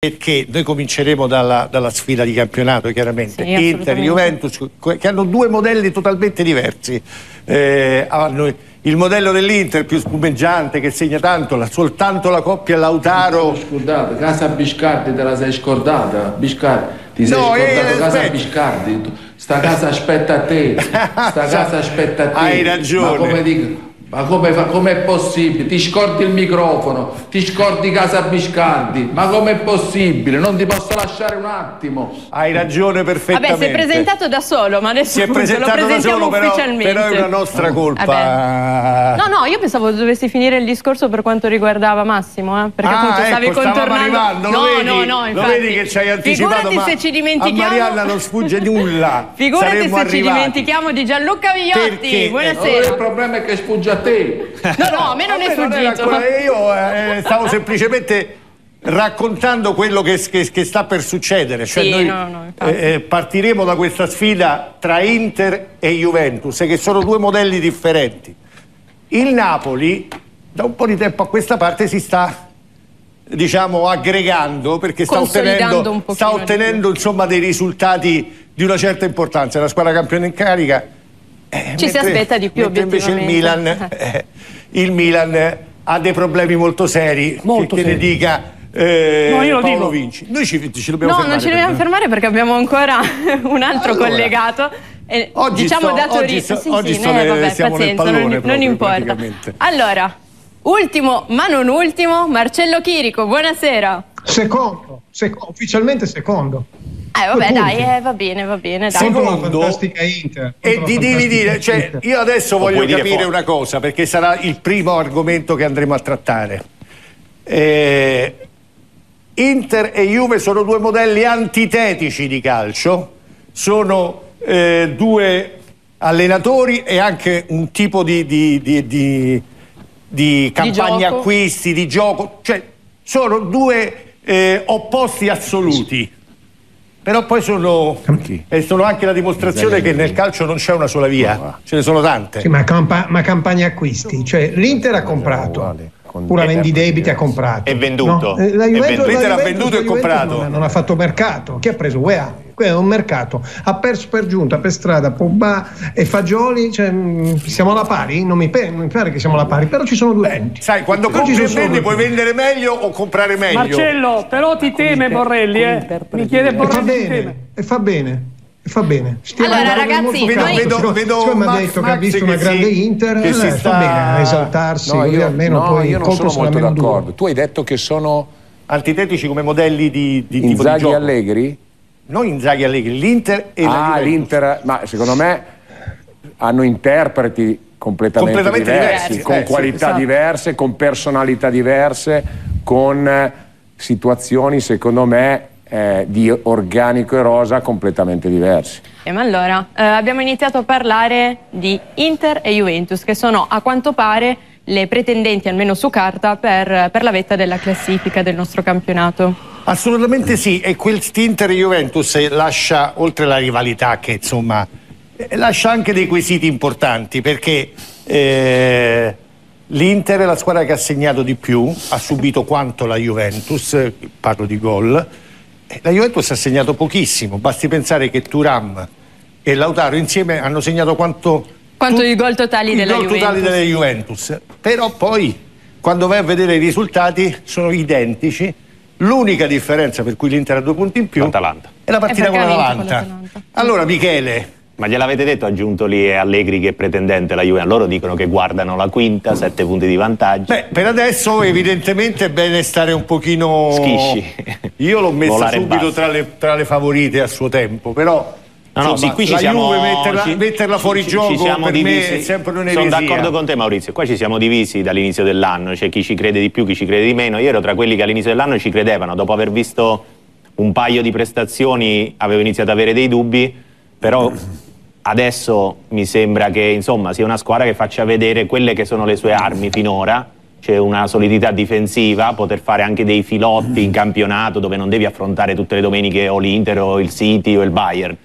perché noi cominceremo dalla, dalla, sfida di campionato chiaramente. Sì, Inter, Juventus che hanno due modelli totalmente diversi. Eh, hanno il modello dell'Inter più spumeggiante che segna tanto la, soltanto la coppia Lautaro. Scordata casa Biscardi te la sei scordata? Biscardi ti sei no, scordato? eh, casa Biscardi sta casa aspetta a te sta casa aspetta a te. Hai ragione ma come come è possibile? Ti scordi il microfono, ti scordi casa Biscardi, ma com'è possibile? Non ti posso lasciare un attimo. Hai ragione perfettamente. Vabbè, si è presentato da solo, ma adesso si è presentato lo da solo, però, ufficialmente. però è una nostra colpa. Vabbè. No, no, io pensavo dovessi finire il discorso per quanto riguardava Massimo, eh? perché ah, appunto stavi ecco, contornando. Arrivando, no, vedi, no, no, infatti. Lo vedi che ci hai anticipato, Figurati ma se ci dimentichiamo. A Marianna non sfugge nulla. Figurati Saremmo se arrivati. ci dimentichiamo di Gianluca Vigliotti. Perché? Buonasera. il problema è che sfugge a te. No, no, a me non è sfuggito. Non io eh, stavo semplicemente raccontando quello che, che, che, sta per succedere. Cioè sì, noi no, no, eh, partiremo da questa sfida tra Inter e Juventus, che sono due modelli differenti. Il Napoli, da un po' di tempo a questa parte, si sta diciamo aggregando perché sta ottenendo, sta ottenendo insomma, dei risultati di una certa importanza. È una squadra campione in carica. Eh, Ci mentre, si aspetta di più, invece il Milan eh, il Milan ha dei problemi molto seri. Molto che, seri. ne dica eh, no, io lo Paolo dico. Vinci. Noi ci, ci dobbiamo no, fermare non ci dobbiamo fermare perché abbiamo ancora un altro allora, collegato. Eh, oggi diciamo sto, da Torino oggi, sto, sì, oggi sì, sto eh, vabbè, siamo pazienza, nel non, proprio, non importa allora ultimo ma non ultimo Marcello Chirico buonasera. Secondo, secondo ufficialmente secondo eh vabbè dai, eh, va bene, va bene. Dai. Secondo, Inter, e di dividere, cioè, io adesso voglio capire una cosa, perché sarà il primo argomento che andremo a trattare. Eh, Inter e Juve sono due modelli antitetici di calcio, sono eh, due allenatori e anche un tipo di, di, di, di, di campagna acquisti, di gioco, cioè sono due eh, opposti assoluti però poi sono, sono anche la dimostrazione che nel calcio non c'è una sola via, ce ne sono tante. Sì, ma, campa- ma campagna acquisti, cioè l'Inter ha comprato, pur avendo i debiti ha comprato. È venduto. No? Eh, la Juventus, L'Inter ha venduto e comprato. Non, non, ha fatto mercato. Chi ha preso? UEA. Quello è un mercato. Ha perso per giunta, per strada, Pogba e Fagioli. Cioè, siamo alla pari? Non mi, pe- non mi, pare che siamo alla pari, però ci sono due Beh, punti. Sai, quando però compri e vendi puoi vendere meglio o comprare meglio. Marcello, però ti teme Borrelli, eh? Mi chiede Borrelli. E fa bene, e fa bene. Fa bene. Stiamo allora, ragazzi, vedo, noi... vedo, vedo siccome ha detto che ha visto una grande si, Inter, che eh, si fa sta... bene a esaltarsi, no, io, almeno no, poi io non sono molto d'accordo. Tu hai detto che sono antitetici come modelli di, di tipo Inzaghi di gioco. Allegri? Non Inzaghi Allegri, l'Inter e ah, la Juventus. l'Inter, ma secondo me hanno interpreti completamente, completamente diversi, diversi, con eh, qualità sì, esatto. diverse, con personalità diverse, con situazioni secondo me eh, di organico e rosa completamente diversi. Eh, ma allora, eh, abbiamo iniziato a parlare di Inter e Juventus, che sono a quanto pare le pretendenti, almeno su carta, per, per la vetta della classifica del nostro campionato. Assolutamente sì, e quel Inter e Juventus lascia, oltre la rivalità che insomma, eh, lascia anche dei quesiti importanti, perché eh, l'Inter è la squadra che ha segnato di più, ha subito quanto la Juventus, parlo di gol, la Juventus ha segnato pochissimo, basti pensare che Turam e Lautaro insieme hanno segnato quanto... Quanto i gol totali della gol Juventus. totali della Juventus. Però poi, quando vai a vedere i risultati, sono identici. L'unica differenza per cui l'Inter ha due punti in più L'Atalanta. è la partita È con l'Atalanta. con l'Atalanta. Allora, Michele, Ma gliel'avete detto a Giuntoli e Allegri che è pretendente la Juve? Loro dicono che guardano la quinta, sette punti di vantaggio. beh, per adesso evidentemente è bene stare un pochino... Schisci. Io l'ho messa Volare subito tra le, tra le favorite a suo tempo, però... No, no, sì, qui ci la siamo, Juve metterla, ci- metterla fuori ci- gioco ci siamo per divisi. me è sempre un'eresia. Sono d'accordo con te Maurizio, qua ci siamo divisi dall'inizio dell'anno, c'è chi ci crede di più, chi ci crede di meno. Io ero tra quelli che all'inizio dell'anno ci credevano, dopo aver visto un paio di prestazioni avevo iniziato ad avere dei dubbi, però adesso mi sembra che insomma sia una squadra che faccia vedere quelle che sono le sue armi finora. C'è una solidità difensiva, poter fare anche dei filotti in campionato dove non devi affrontare tutte le domeniche o l'Inter o il City o il Bayern.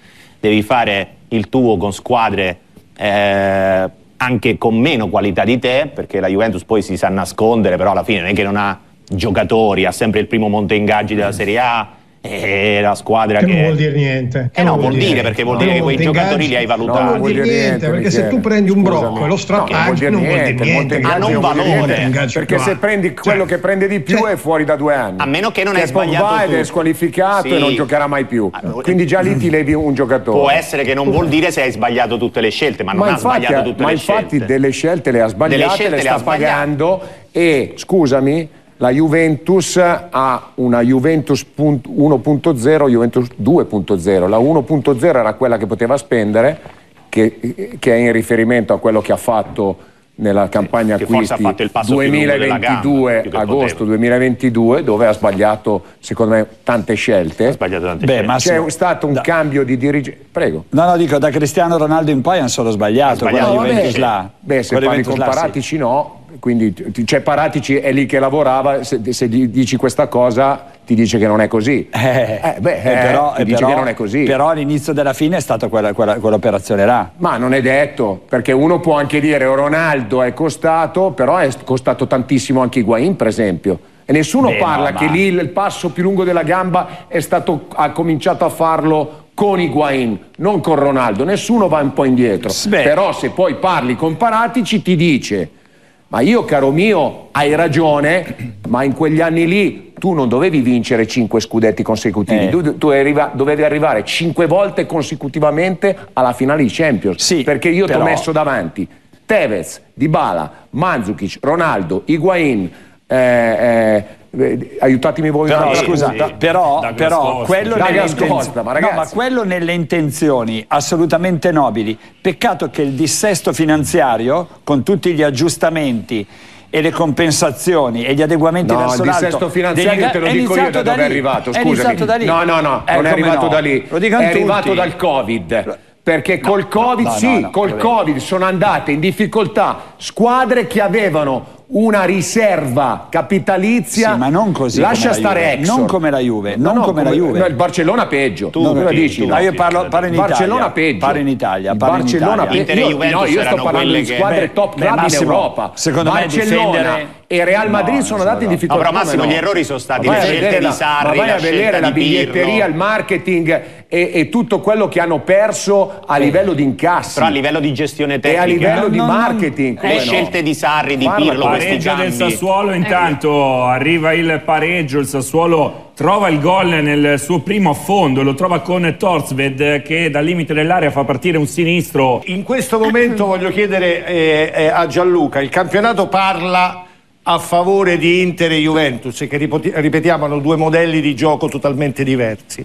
Devi fare il tuo con squadre eh, anche con meno qualità di te, perché la Juventus poi si sa nascondere, però alla fine non è che non ha giocatori, ha sempre il primo monte ingaggi della Serie A è la squadra che, che... non vuol dire niente. Eh no, vuol dire, perché vuol dire che quei giocatori li hai valutati. Non vuol dire niente, perché se tu prendi un brocco e lo strappaggi non vuol dire niente. Hanno un valore. Perché se prendi quello che prende di più è fuori da due anni. A meno che non hai sbagliato ed è squalificato e non giocherà mai più. Quindi già lì ti levi un giocatore. Può essere che non vuol dire se hai sbagliato tutte le scelte, ma non ha sbagliato tutte le scelte. Ma infatti delle scelte le ha sbagliate, le sta pagando e, scusami, la Juventus ha una Juventus 1.0, Juventus 2.0. La 1.0 era quella che poteva spendere, che, che, è in riferimento a quello che ha fatto nella campagna che acquisti 2022, gamba, agosto 2022, dove ha sbagliato, secondo me, tante scelte. Ha sbagliato tante Beh, scelte. Massimo, C'è stato un da... cambio di dirigente. Prego. No, no, dico, da Cristiano Ronaldo in poi hanno solo sbagliato. sbagliato. No, Juventus beh, là. Beh, se parli con Paratici no, quindi cioè Paratici è lì che lavorava, se, se, gli dici questa cosa ti dice che non è così. Eh, eh, beh, eh, però, dice però, che non è così. Però all'inizio della fine è stata quella, quella, quell'operazione là. Ma non è detto, perché uno può anche dire Ronaldo è costato, però è costato tantissimo anche Higuain per esempio. E nessuno Beh, parla no, che lì il passo più lungo della gamba è stato, ha cominciato a farlo con Higuain, non con Ronaldo. Nessuno va un po' indietro. Beh. Però se poi parli con Paratici ti dice ma io, caro mio, hai ragione, ma in quegli anni lì tu non dovevi vincere cinque scudetti consecutivi, eh. tu, tu arriva, dovevi arrivare cinque volte consecutivamente alla finale di Champions. Sì, perché io però... ti ho messo davanti Tevez, Dybala, Mandzukic, Ronaldo, Higuain, eh, eh, aiutatemi voi però, no, scusa, sì. però, però quello, nelle Costa, ma no, ma quello nelle intenzioni assolutamente nobili peccato che il dissesto finanziario con tutti gli aggiustamenti e le compensazioni e gli adeguamenti no, verso l'alto il dissesto finanziario te lo dico io da dove è arrivato scusami è da lì. no no no eh, non è arrivato no. da lì lo è arrivato tutti. dal covid perché no, col covid no, no, sì col covid sono andate in difficoltà squadre che avevano una riserva capitalizia. Sì, ma non così lascia stare Juve. Exor. non come la Juve non come, come, la Juve. no, il Barcellona peggio. Tu, tu, tu dici. tu, no, io parlo, parlo in Barcellona Italia. Peggio. Parlo in Italia parlo Barcellona in Italia. peggio. Io, no, io sto parlando di squadre che, top beh, club in Europa secondo Barcellona me difendere e Real Madrid sono andati in difficoltà. No, però Massimo no? gli errori sono stati le scelte di Sarri ma vai la a vedere la biglietteria il marketing e, e, tutto quello che hanno perso a livello di incassi. Però a livello di gestione tecnica. E a livello di marketing le scelte di Sarri di Pirlo questi cambi del Sassuolo intanto arriva il pareggio il Sassuolo trova il gol nel suo primo affondo lo trova con Torsved che dal limite dell'area fa partire un sinistro. In questo momento voglio chiedere eh, eh, a Gianluca il campionato parla a favore di Inter e Juventus che ripetiamo hanno due modelli di gioco totalmente diversi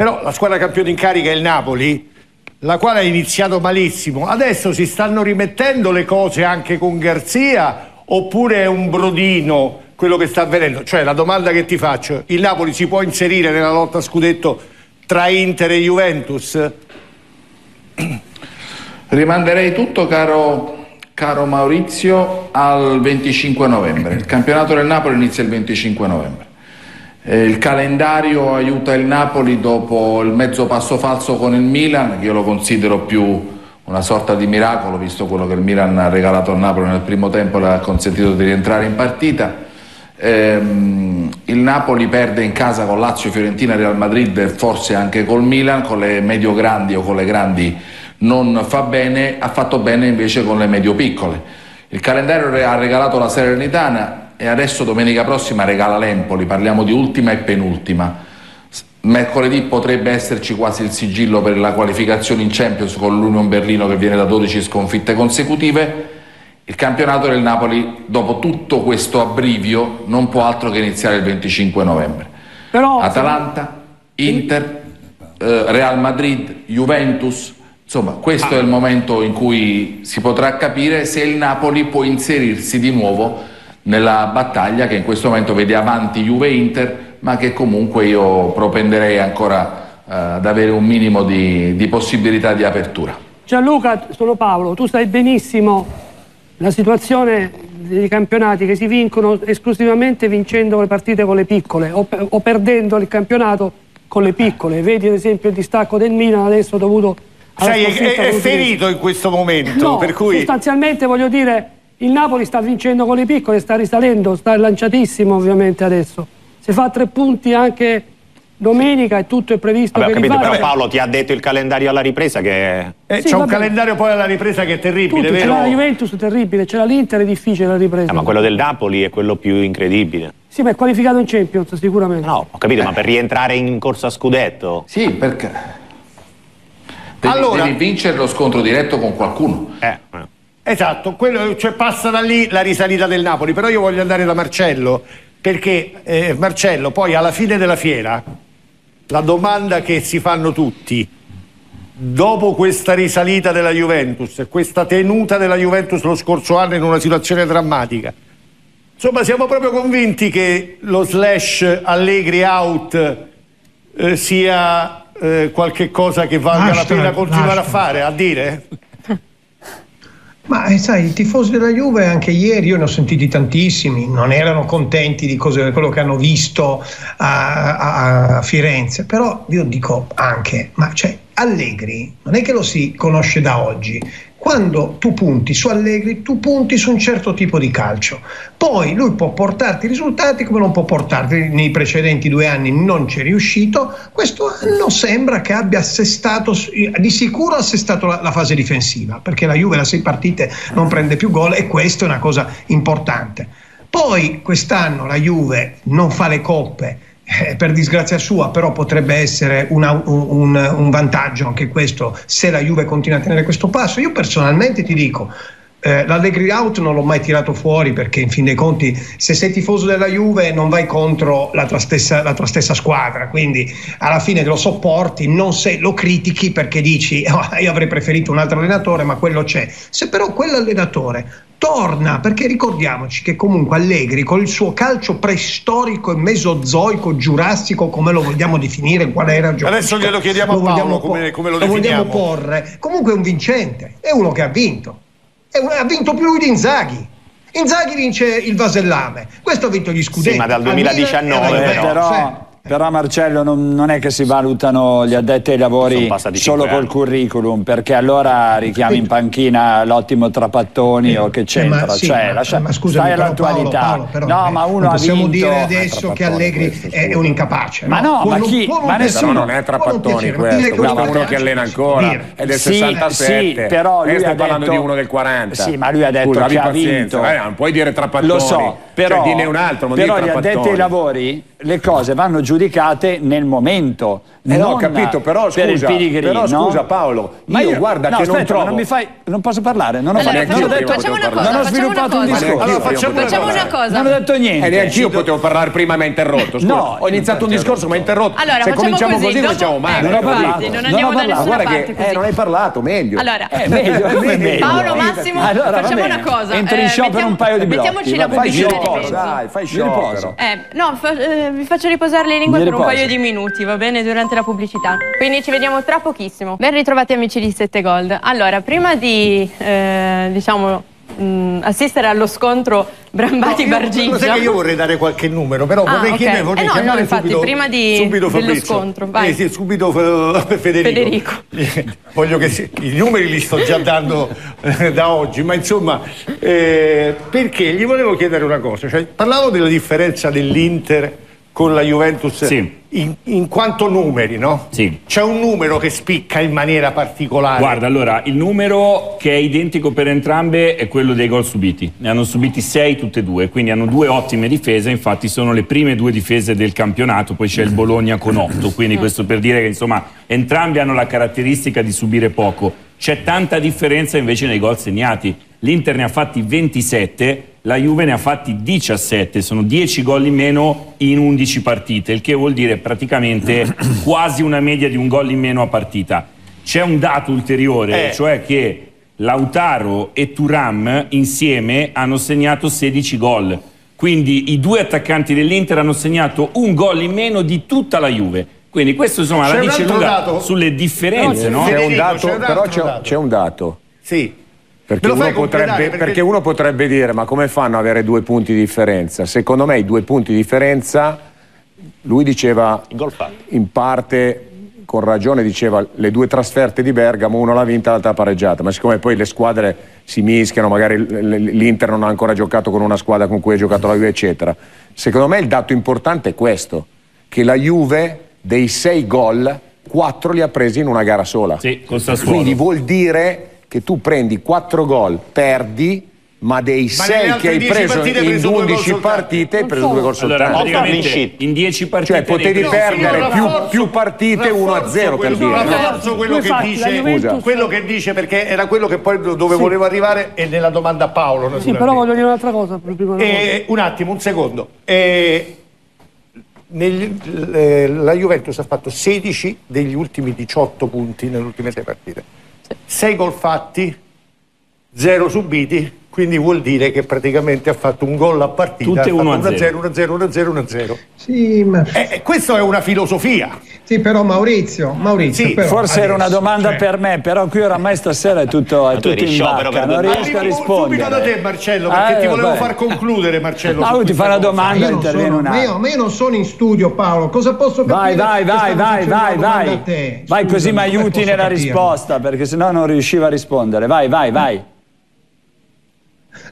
però la squadra campione in carica è il Napoli, la quale ha iniziato malissimo. Adesso si stanno rimettendo le cose anche con Garzia oppure è un brodino quello che sta avvenendo? Cioè la domanda che ti faccio, il Napoli si può inserire nella lotta a scudetto tra Inter e Juventus? Rimanderei tutto, caro, caro Maurizio, al 25 novembre. Il campionato del Napoli inizia il 25 novembre. Eh, il calendario aiuta il Napoli dopo il mezzo passo falso con il Milan, che io lo considero più una sorta di miracolo, visto quello che il Milan ha regalato al Napoli nel primo tempo e ha consentito di rientrare in partita. Ehm, il Napoli perde in casa con Lazio, Fiorentina, Real Madrid e forse anche col Milan, con le medio grandi o con le grandi non fa bene, ha fatto bene invece con le medio piccole. Il calendario ha regalato la Serenitana, e adesso domenica prossima regala l'Empoli, parliamo di ultima e penultima. Mercoledì potrebbe esserci quasi il sigillo per la qualificazione in Champions con l'Union Berlino che viene da 12 sconfitte consecutive. Il campionato del Napoli, dopo tutto questo abbrivio, non può altro che iniziare il 25 novembre. Però, Atalanta, Inter, eh, Real Madrid, Juventus, insomma questo ah. è il momento in cui si potrà capire se il Napoli può inserirsi di nuovo nella battaglia che in questo momento vede avanti Juve-Inter, ma che comunque io propenderei ancora eh, ad avere un minimo di, di possibilità di apertura. Gianluca, sono Paolo, tu sai benissimo la situazione dei campionati che si vincono esclusivamente vincendo le partite con le piccole o, o perdendo il campionato con le piccole. Vedi ad esempio il distacco del Milan adesso dovuto Sai, è, è, è ferito in questo momento. No, per cui... sostanzialmente voglio dire Il Napoli sta vincendo con le piccole, sta risalendo, sta lanciatissimo ovviamente adesso. Se fa tre punti anche domenica e tutto è previsto Vabbè, per ho capito, però Paolo ti ha detto il calendario alla ripresa che... Eh, Sì, c'è un calendario poi alla ripresa che è terribile, Tutto, c'è vero? la Juventus terribile, c'è la l'Inter è difficile la ripresa. Eh, ma quello del Napoli è quello più incredibile. Sì, ma è qualificato in Champions sicuramente. No, ho capito, ma per rientrare in corsa a scudetto... Sì, perché? Devi, Allora- devi vincere lo scontro diretto con qualcuno. Eh, Esatto, quello, cioè passa da lì la risalita del Napoli, però io voglio andare da Marcello, perché eh, Marcello poi alla fine della fiera la domanda che si fanno tutti, dopo questa risalita della Juventus e questa tenuta della Juventus lo scorso anno in una situazione drammatica, insomma siamo proprio convinti che lo slash Allegri out eh, sia eh, qualche cosa che valga la Hashtag, pena continuare a hashtag. fare, a dire? Ma eh, sai, i tifosi della Juve anche ieri, io ne ho sentiti tantissimi, non erano contenti di cose- quello che hanno visto a, a- a Firenze, però io dico anche, ma cioè, Allegri non è che lo si conosce da oggi. Quando tu punti su Allegri, tu punti su un certo tipo di calcio. Poi lui può portarti risultati come non può portarti nei precedenti due anni, non ci è riuscito. Questo anno sembra che abbia assestato, di sicuro assestato la, la fase difensiva, perché la Juve da sei partite non prende più gol e questa è una cosa importante. Poi quest'anno la Juve non fa le coppe, eh, per disgrazia sua, però potrebbe essere una- un, un- vantaggio anche questo se la Juve continua a tenere questo passo. Io personalmente ti dico. eh, L'Allegri out non l'ho mai tirato fuori perché in fin dei conti se sei tifoso della Juve non vai contro la tua stessa, la tua stessa squadra quindi alla fine lo sopporti non sei- lo critichi perché dici "Oh, io avrei preferito un altro allenatore ma quello c'è se però quell'allenatore torna perché ricordiamoci che comunque Allegri con il suo calcio preistorico e mesozoico giurassico come lo vogliamo definire qual era il gioco Adesso glielo chiediamo a lo vogliamo Paolo come- come lo vogliamo definiamo. porre. Comunque è un vincente è uno che ha vinto. Un- ha vinto più di Inzaghi. Inzaghi vince il Vasellame. Questo ha vinto gli scudetti. Sì, ma dal al Milan e alla 2019 Juventus, però, eh. Però, Marcello non, non è che si valutano gli addetti ai lavori solo col anni. curriculum perché allora richiami in panchina l'ottimo Trapattoni o che Eh, c'entra ma sì, cioè, ma- lascia, ma scusami, stai però, all'attualità Paolo, Paolo, però, no eh, ma uno non ha possiamo vinto dire adesso Eh, che Allegri questo, è, è un incapace Ma no, Può ma chi- non ma nessuno- Però non è Trapattoni ma questo, un uno che allena ancora, è del Sì, 67. sì, però lui E stai ha parlando di uno del 40. Sì, ma lui ha detto Scusa, che ha vinto. eh, non puoi dire Trapattoni. Lo so, però, Cioè, dine un altro, non però gli addetti ai lavori le cose vanno giudicate nel momento. Eh no, ho non capito, però per il scusa, Pellegrini, però no? scusa Paolo, Ma io guarda no, che non aspetta, trovo- non mi fai non posso parlare, non ho, Allora, fatto- non ho facciamo- detto facciamo una cosa, non ho sviluppato un discorso. Allora, facciamo una Facciamo una cosa. Non ho detto niente. E neanche io potevo parlare prima e mi ha interrotto. Scusa, No, ho iniziato un discorso, ma ha interrotto. Allora, Se cominciamo così, così, dopo- facciamo male. eh, Non ho parlato. non Non andiamo da nessuna Guarda parte che eh, così. non hai parlato, meglio. Allora, Eh? Paolo Massimo, facciamo una cosa. Entro in eh, show per un paio di blocchi. Mettiamoci la pubblicità Mi di riposo, Frenzo. Dai, fai Mi sciopero. Eh, no, eh, vi faccio riposare le lingue Mi per un paio di minuti, va bene, durante la pubblicità. Quindi ci vediamo tra pochissimo. Ben ritrovati amici di 7 Gold. Allora, prima di, eh, diciamo, mh, assistere allo scontro Brambati-Bargigia... Lo sai che io vorrei dare qualche numero, però Ah, vorrei ok. chiedere, vorrei Eh no, chiamare no, infatti, subito, prima di- subito dello scontro, vai. Eh, sì, subito eh, Federico. Voglio che si- i numeri li sto già dando eh, da oggi, ma insomma, eh, perché gli volevo chiedere una cosa, cioè, parlavo della differenza dell'Inter con la Juventus Sì. in, in quanto numeri, no? Sì. C'è un numero che spicca in maniera particolare. Guarda, allora, il numero che è identico per entrambe è quello dei gol subiti. Ne hanno subiti sei tutte e due, quindi hanno due ottime difese, infatti sono le prime due difese del campionato, poi c'è il Bologna con otto, quindi questo per dire che insomma entrambi hanno la caratteristica di subire poco. C'è tanta differenza invece nei gol segnati. L'Inter ne ha fatti 27, la Juve ne ha fatti 17, sono 10 gol in meno in 11 partite, il che vuol dire praticamente quasi una media di un gol in meno a partita. C'è un dato ulteriore, Eh. cioè che Lautaro e Turam insieme hanno segnato 16 gol. Quindi i due attaccanti dell'Inter hanno segnato un gol in meno di tutta la Juve. Quindi questo insomma C'è la dice lunga dato? sulle differenze, No, no? C'è un dato, c'è un però c'è, dato. c'è un dato. Sì. Perché uno, potrebbe, Perché- perché uno potrebbe dire: ma come fanno ad avere due punti di differenza? Secondo me i due punti di differenza, lui diceva Il gol fatto. in parte con ragione diceva le due trasferte di Bergamo, una l'ha vinta, l'altra l'ha pareggiata, ma siccome poi le squadre si mischiano, magari l'Inter non ha ancora giocato con una squadra con cui ha giocato la Juve, eccetera. Secondo me il dato importante è questo, che la Juve dei sei gol, quattro li ha presi in una gara sola. Sì, Quindi vuol dire che tu prendi quattro gol, perdi ma dei 6 che hai preso in 11 partite hai preso due gol soltanto. Allora, in 10 partite cioè potevi perdere più, più, partite 1-0 per dire. Rafforzo quello, che dice, quello che dice perché era quello che poi dove sì. volevo arrivare e nella domanda a Paolo. Sì, però voglio dire un'altra cosa. Eh, un attimo, un secondo. Eh, nel, eh, la Juventus ha fatto 16 degli ultimi 18 punti nelle ultime 6 partite. 6 gol fatti, 0 subiti quindi vuol dire che praticamente ha fatto un gol a partita tutte 1 0 1 0 1 0 1 0 sì ma eh, eh, questa è una filosofia. Sì però Maurizio Maurizio sì, però, forse adesso, era una domanda cioè... per me però qui oramai stasera è tutto, è tutto in bacca non riesco a rispondere subito da te Marcello perché eh, ti volevo beh. far concludere Marcello ah, ti fa una domanda io interviene una ma io, ma io non sono in studio Paolo cosa posso capire vai vai vai vai vai vai. vai così mi aiuti nella risposta perché sennò non riuscivo a rispondere. Vai vai vai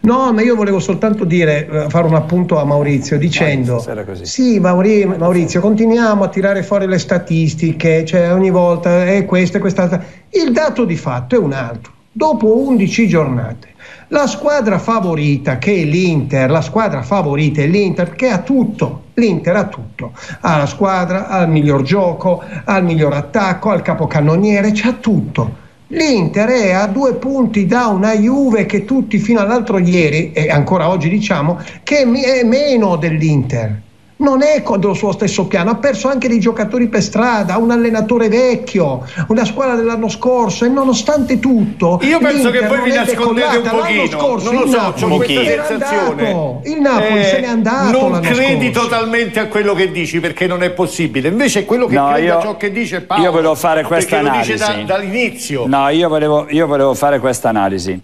No, ma io volevo soltanto dire, eh, fare un appunto a Maurizio dicendo: Sì, Maurizio, continuiamo a tirare fuori le statistiche, cioè ogni volta è questo e quest'altra. Il dato di fatto è un altro. Dopo 11 giornate, la squadra favorita che è l'Inter, la squadra favorita è l'Inter perché ha tutto, l'Inter ha tutto, ha la squadra, ha il miglior gioco, ha il miglior attacco, ha il capocannoniere, c'ha tutto L'Inter è a due punti da una Juve che tutti fino all'altro ieri, e ancora oggi diciamo, che è meno dell'Inter non è dello suo stesso piano, ha perso anche dei giocatori per strada, un allenatore vecchio, una squadra dell'anno scorso e nonostante tutto io penso che voi vi nascondete un pochino scorso, non lo so, ho questa sensazione. il Napoli eh, se n'è andato non credi scorso. totalmente a quello che dici perché non è possibile. Invece quello che no, crede a ciò che dice Paolo io volevo fare questa analisi. da, dall'inizio. No io volevo, io volevo fare questa analisi.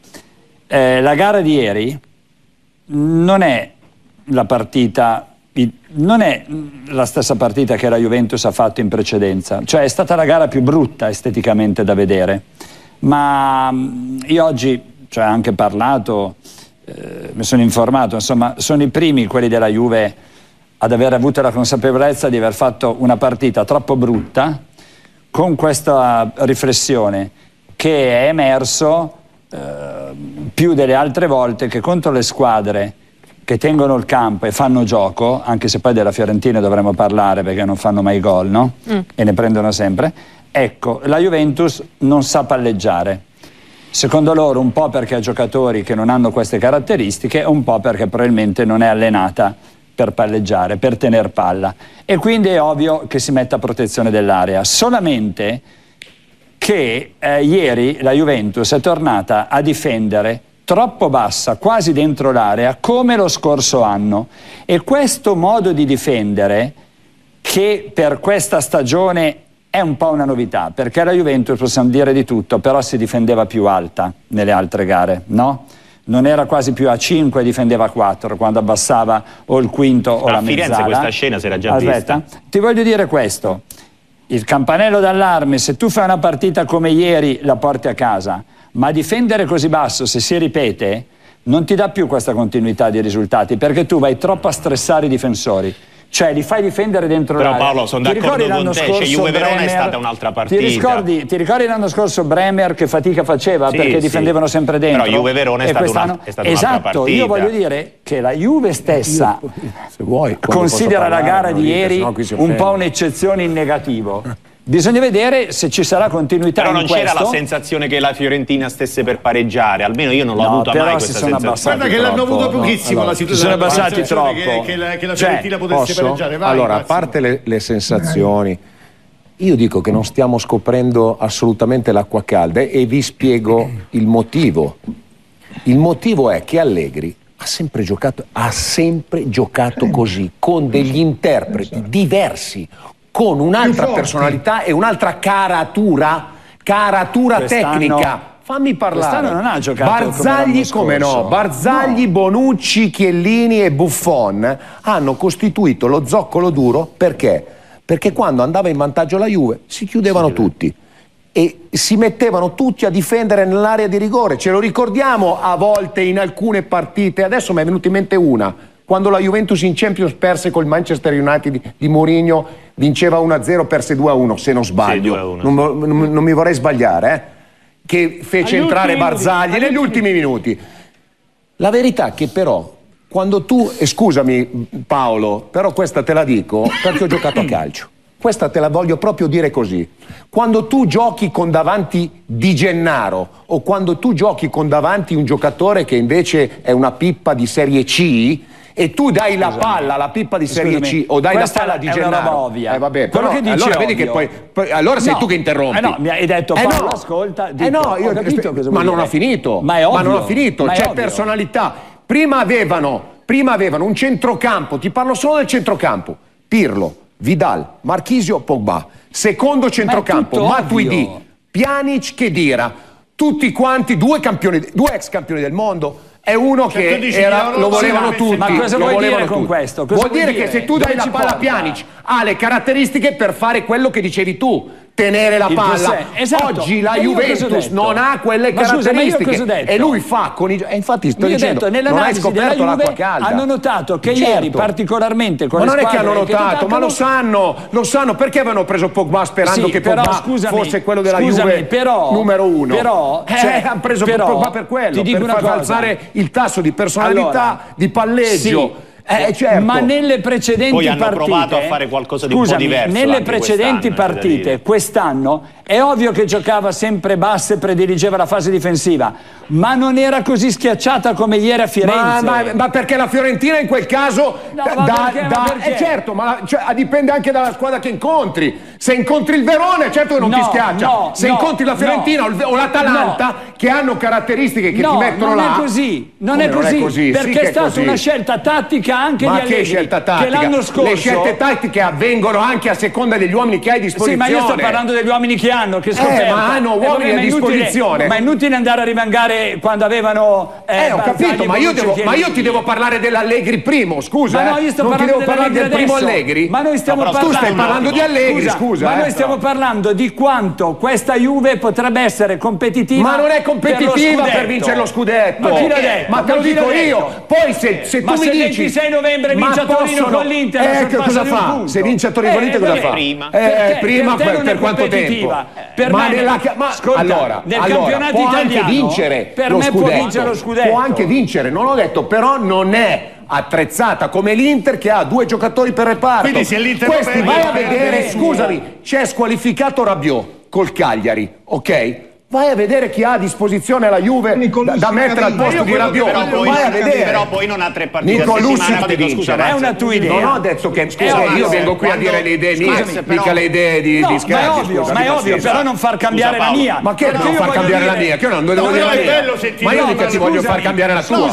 Eh, la gara di ieri non è la partita non è la stessa partita che la Juventus ha fatto in precedenza, cioè è stata la gara più brutta esteticamente da vedere, ma mm, io oggi cioè, anche parlato, eh, mi sono informato, insomma sono i primi quelli della Juve ad aver avuto la consapevolezza di aver fatto una partita troppo brutta con questa riflessione che è emerso eh, più delle altre volte che contro le squadre che tengono il campo e fanno gioco, anche se poi della Fiorentina dovremmo parlare perché non fanno mai gol, no? Mm. E ne prendono sempre. Ecco, la Juventus non sa palleggiare. Secondo loro un po' perché ha giocatori che non hanno queste caratteristiche, un po' perché probabilmente non è allenata per palleggiare, per tener palla. E quindi è ovvio che si metta a protezione dell'area. Solamente che eh, ieri la Juventus è tornata a difendere troppo bassa, quasi dentro l'area, come lo scorso anno. E questo modo di difendere, che per questa stagione è un po' una novità, perché la Juventus possiamo dire di tutto, però si difendeva più alta nelle altre gare, no? Non era quasi più a 5, difendeva a 4 quando abbassava o il quinto o a la mezzala. A Firenze questa scena si era già Aspetta, vista. Ti voglio dire questo, il campanello d'allarme, se tu fai una partita come ieri la porti a casa, ma difendere così basso, se si ripete, non ti dà più questa continuità di risultati, perché tu vai troppo a stressare i difensori cioè li fai difendere dentro Però l'area. Paolo, sono d'accordo con te, cioè, Juve Verona è stata un'altra partita. Ti ricordi, ti ricordi, l'anno scorso Bremer che fatica faceva sì, perché sì. difendevano sempre dentro? Però Juve Verona è stata, una, è stata esatto, partita. io voglio dire che la Juve stessa io, vuoi, considera la gara di ieri un po' un'eccezione in negativo. Bisogna vedere se ci sarà continuità Però non c'era la sensazione che la Fiorentina stesse per pareggiare, almeno io non l'ho no, avuta mai questa sensazione. Guarda che l'hanno avuto pochissimo no, allora, la situazione. Si sono abbassati troppo. Che, che, la, che la cioè, Fiorentina potesse posso? pareggiare. Vai, allora, a parte le, le sensazioni, io dico che non stiamo scoprendo assolutamente l'acqua calda e vi spiego il motivo. Il motivo è che Allegri ha sempre giocato, ha sempre giocato così, con degli interpreti diversi, con un'altra personalità e un'altra caratura, caratura tecnica. Fammi parlare. non ha giocato Barzagli come, come no, Barzagli, no. Bonucci, Chiellini e Buffon hanno costituito lo zoccolo duro perché? perché quando andava in vantaggio la Juve si chiudevano tutti e si mettevano tutti a difendere nell'area di rigore. Ce lo ricordiamo a volte in alcune partite, adesso mi è venuta in mente una, quando la Juventus in Champions perse col Manchester United di, di Mourinho, vinceva 1-0, perse 2-1 se non sbaglio, sì, non, non, non, mi vorrei sbagliare, eh? che fece Agli entrare Barzagli negli ultimi minuti. La verità è che però quando tu, e scusami Paolo, però questa te la dico perché ho giocato a calcio. Questa te la voglio proprio dire così. Quando tu giochi con davanti Di Gennaro o quando tu giochi con davanti un giocatore che invece è una pippa di Serie C e tu dai la palla alla pippa di Serie C o dai la palla di Gennaro ovvia. Eh, vabbè, però, che dici allora vedi che poi, poi allora sei no. tu che interrompi. Eh no, mi hai detto eh no. ascolta, dico, eh no, io, ma non ha finito. Ma è ovvio. Ma non ha finito, c'è personalità. Prima avevano, prima avevano un centrocampo, ti parlo solo del centrocampo. Pirlo, Vidal, Marchisio, Pogba. Secondo centrocampo, Matuidi, Pjanic, Chedira. Tutti quanti, due, campioni, due ex campioni del mondo. È uno cioè, che era, lo volevano tutti. Ma cosa vuoi dire tutti. con questo? Cosa vuol, vuol dire, dire, che se tu dai la palla a Pjanic ha le caratteristiche per fare quello che dicevi tu tenere la palla. Esatto. Oggi la Juventus non ha quelle ma caratteristiche scusa, e lui fa con i e infatti sto io dicendo detto, non hai scoperto l'acqua calda. Hanno notato che certo. ieri particolarmente con Ma non è che hanno notato, ma lo sanno, lo sanno perché avevano preso Pogba sperando sì, che però, Pogba scusami, fosse quello della scusami, Juve però, numero uno. Però eh, cioè, hanno preso però, Pogba per quello, per far alzare il tasso di personalità, allora, di palleggio. Sì eh, certo. Ma nelle precedenti Poi hanno partite, provato a fare qualcosa di scusami, un po' diverso. Nelle precedenti partite, quest'anno, è ovvio che giocava sempre basso e prediligeva la fase difensiva, ma non era così schiacciata come ieri a Firenze. Ma, ma, ma perché la Fiorentina in quel caso no, da, perché, da, perché? Eh certo, ma cioè, dipende anche dalla squadra che incontri. Se incontri il Verone, certo che non no, ti schiaccia. No, Se incontri la Fiorentina o l'Atalanta, che hanno caratteristiche che ti mettono non là. È così, non è così, non è così, perché sì è stata una scelta tattica anche ma di Allegri. che scelta tattica? Che l'anno scorso Le scelte tattiche avvengono anche a seconda degli uomini che hai a disposizione. Sì, ma io sto parlando degli uomini che hanno, che scoperta. Eh, ma hanno eh, uomini eh, a disposizione. Ma è inutile andare a rimangare quando avevano Eh, eh ho capito, ma io, devo, ma io, ti devo parlare dell'Allegri primo, scusa. Ma no, io sto non parlando ti devo parlare del primo Allegri. Ma noi stiamo no, parlando Tu stai parlando di Allegri, scusa. scusa ma eh, noi stiamo però. parlando di quanto questa Juve potrebbe essere competitiva. Ma non è competitiva per, per vincere lo scudetto. Ma chi l'ha detto? Ma te lo dico io. Poi se, se tu ma mi se dici 26 novembre vince a Torino con l'Inter, eh, cosa fa? Se vince a Torino con l'Inter cosa fa? Prima. Eh, prima per quanto tempo? Per ma me, nella, ma, ascolta, allora, nel allora, campionato può italiano anche vincere per lo me scudetto. può vincere lo scudetto. Può anche vincere, non ho detto, però non è attrezzata come l'Inter che ha due giocatori per reparto. Quindi se l'Inter Questi vai a vedere, scusami, c'è squalificato Rabiot col Cagliari, ok? Vai a vedere chi ha a disposizione la Juve da, da mettere al posto di Rabiot. Però poi, Vai a vedere. però poi non ha tre partite Nico a settimana. deve Dico, scusa. È una tua idea. Non ho detto che scusa, ovvio. io vengo qui a Quando- dire le idee mie, Scusami, però- mica le idee di, No, di ma è Scherzi. ovvio, scusa, ma è ovvio, però non far cambiare la Paolo, mia. Ma che non far cambiare la mia? Che io non devo dire la mia. Ma io mica ti voglio far cambiare la tua.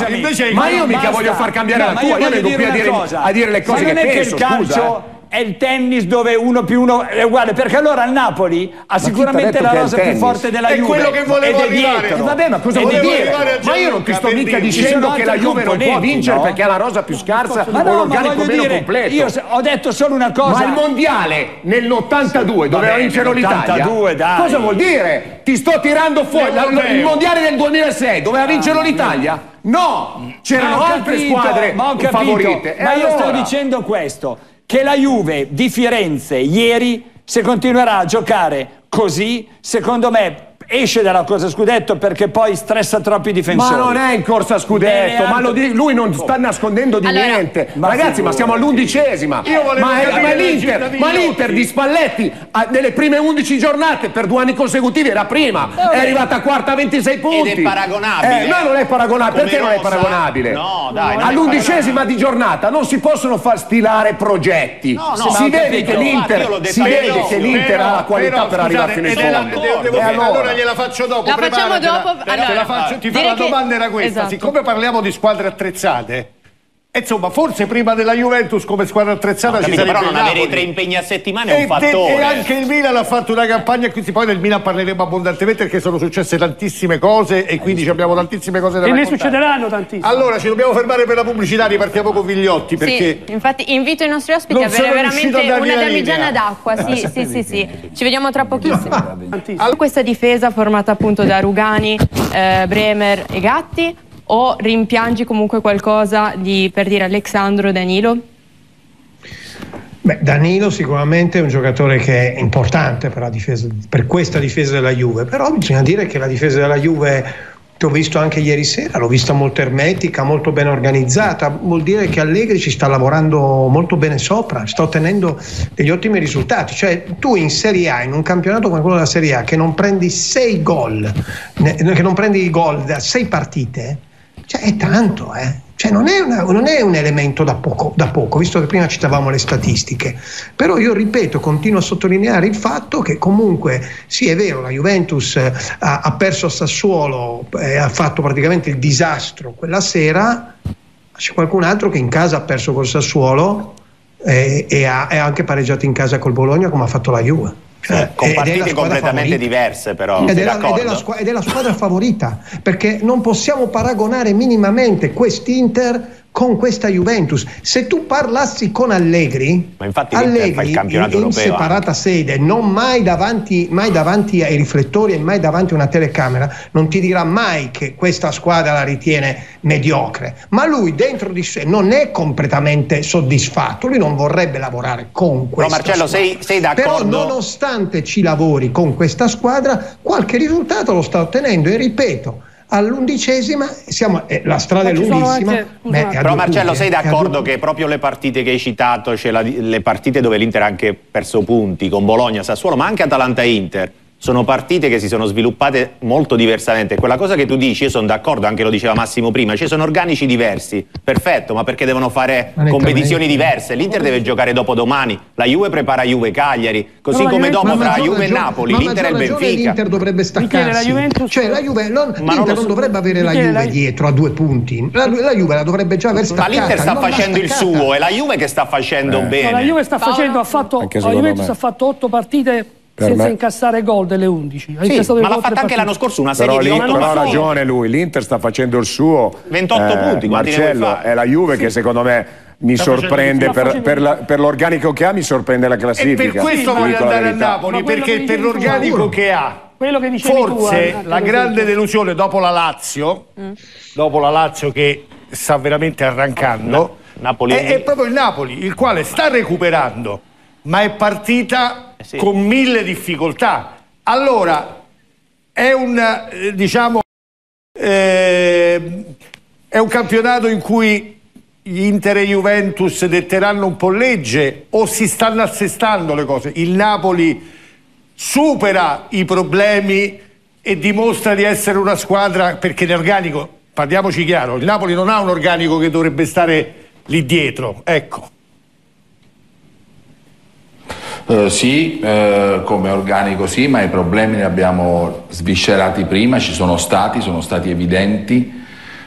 Ma io mica voglio far cambiare la tua. io vengo qui a dire a le cose che penso, il calcio scusa. È il tennis dove uno più uno è uguale perché allora il Napoli ha sicuramente la è rosa più forte della È Juve quello che volevo ed è arrivare. dietro. Eh, Vabbè, ma cosa è arrivare a Ma io non ti sto mica dicendo che la Juve non può vincere no? perché ha la rosa più scarsa Ma o no, ma l'organico voglio meno dire, completo. io ho detto solo una cosa. Ma il mondiale nell'82 doveva vincere l'Italia. 82, dai. Cosa vuol dire? Ti sto tirando fuori la- il mondiale del 2006 doveva vincere l'Italia? No, c'erano altre squadre ma favorite. Ma io sto dicendo questo, che la Juve di Firenze ieri, se continuerà a giocare così, secondo me esce dalla cosa scudetto perché poi stressa troppo i difensori. Ma non è in corsa a scudetto, ma di- lui non sta nascondendo di Allora- niente. Ma Ragazzi, ma siamo all'undicesima. Io volevo Ma, è- ma l'Inter, ma l'Inter di Spalletti a- nelle prime 11 giornate per due anni consecutivi era prima, è arrivata quarta a 26 punti. Ed è paragonabile. Eh, no, non è paragonabile. Perché non è paragonabile? No, dai, All'undicesima di giornata non si possono far stilare progetti. No, no, si ma vede capito. che l'Inter, si vede che l'Inter Però- ha la qualità però, per arrivare fino in fondo. E allora? Gliela faccio dopo. La facciamo dopo, la allora, faccio- ti fa la che- domanda era questa, esatto. siccome parliamo di squadre attrezzate, Insomma, forse prima della Juventus come squadra attrezzata no, ci capito, sarebbe però non avere tre impegni a settimana è un fattore. E anche il Milan ha fatto una campagna, quindi poi del Milan parleremo abbondantemente perché sono successe tantissime cose e quindi abbiamo tantissime cose da e raccontare. E ne succederanno tantissime. Allora, ci dobbiamo fermare per la pubblicità, ripartiamo con Vigliotti perché Sì, infatti invito i nostri ospiti a bere veramente una damigiana d'acqua. Sì, sì, sì, sì. Ci vediamo tra pochissimo. Allora, questa difesa formata appunto da Rugani, eh, Bremer e Gatti o rimpiangi comunque qualcosa di, per dire, Alexandro Danilo? Beh, Danilo sicuramente è un giocatore che è importante per, difesa, per questa difesa della Juve, però bisogna dire che la difesa della Juve che ho visto anche ieri sera, l'ho vista molto ermetica, molto ben organizzata, vuol dire che Allegri ci sta lavorando molto bene sopra, sta ottenendo degli ottimi risultati, cioè tu in Serie A, in un campionato come quello della Serie A, che non prendi sei gol, che non prendi gol da sei partite, cioè è tanto, eh. Cioè non, è una, non è, un elemento da poco, da poco, visto che prima citavamo le statistiche. Però io ripeto, continuo a sottolineare il fatto che comunque sì è vero, la Juventus eh, ha, ha perso a Sassuolo, eh, ha fatto praticamente il disastro quella sera, c'è qualcun altro che in casa ha perso col Sassuolo eh, e ha, è anche pareggiato in casa col Bologna come ha fatto la Juve. Cioè, con partite completamente favorita. diverse però ed è, la, ed, è la, ed è la squadra favorita perché non possiamo paragonare minimamente quest'Inter con questa Juventus. Se tu parlassi con Allegri, Ma infatti Allegri il campionato in, in separata anche. sede, non mai davanti, mai davanti ai riflettori e mai davanti a una telecamera, non ti dirà mai che questa squadra la ritiene mediocre. Ma lui dentro di sé non è completamente soddisfatto, lui non vorrebbe lavorare con questa Però Marcello, squadra. sei, sei d'accordo? Però nonostante ci lavori con questa squadra, qualche risultato lo sta ottenendo e ripeto, all'undicesima siamo, eh, la strada è lunghissima. Anche, beh, Però Marcello punti, sei d'accordo che proprio le partite che hai citato, cioè la, le partite dove l'Inter ha anche perso punti con Bologna, Sassuolo, ma anche Atalanta-Inter, sono partite che si sono sviluppate molto diversamente. Quella cosa che tu dici, io sono d'accordo, anche lo diceva Massimo prima, ci sono organici diversi, perfetto, ma perché devono fare competizioni diverse? L'Inter deve giocare dopo domani, la Juve prepara Juve Cagliari, così come dopo tra Juve e Napoli, l'Inter e il Benfica. L'Inter dovrebbe staccarsi. La cioè la Juve non, l'Inter non, non dovrebbe avere la Juve dietro a due punti. La, la, Juve la dovrebbe già aver staccata. Ma l'Inter sta facendo il suo, è la Juve che sta facendo eh. bene. No, la Juve sta facendo, ha fatto, la Juventus ha fatto otto partite senza me... incassare gol delle 11. Ha sì, ma l'ha fatta anche l'anno scorso una serie però di gol. Però ha ragione lui, l'Inter sta facendo il suo. 28 eh, punti, Marcello, è la Juve sì. che secondo me mi sta sorprende per, per, la, per, l'organico che ha, mi sorprende la classifica. E per questo voglio andare a Napoli, perché per l'organico che ha. Che forse tu, la grande delusione dopo la Lazio, mm. dopo la Lazio che sta veramente arrancando, Napoli. È, è proprio il Napoli, il quale sta recuperando ma è partita eh sì. con mille difficoltà. Allora, è un, eh, diciamo, eh, è un campionato in cui gli Inter e Juventus detteranno un po' legge o si stanno assestando le cose? Il Napoli supera i problemi e dimostra di essere una squadra perché in organico, parliamoci chiaro, il Napoli non ha un organico che dovrebbe stare lì dietro, ecco. Uh, sì, uh, come organico sì, ma i problemi li abbiamo sviscerati prima, ci sono stati, sono stati evidenti,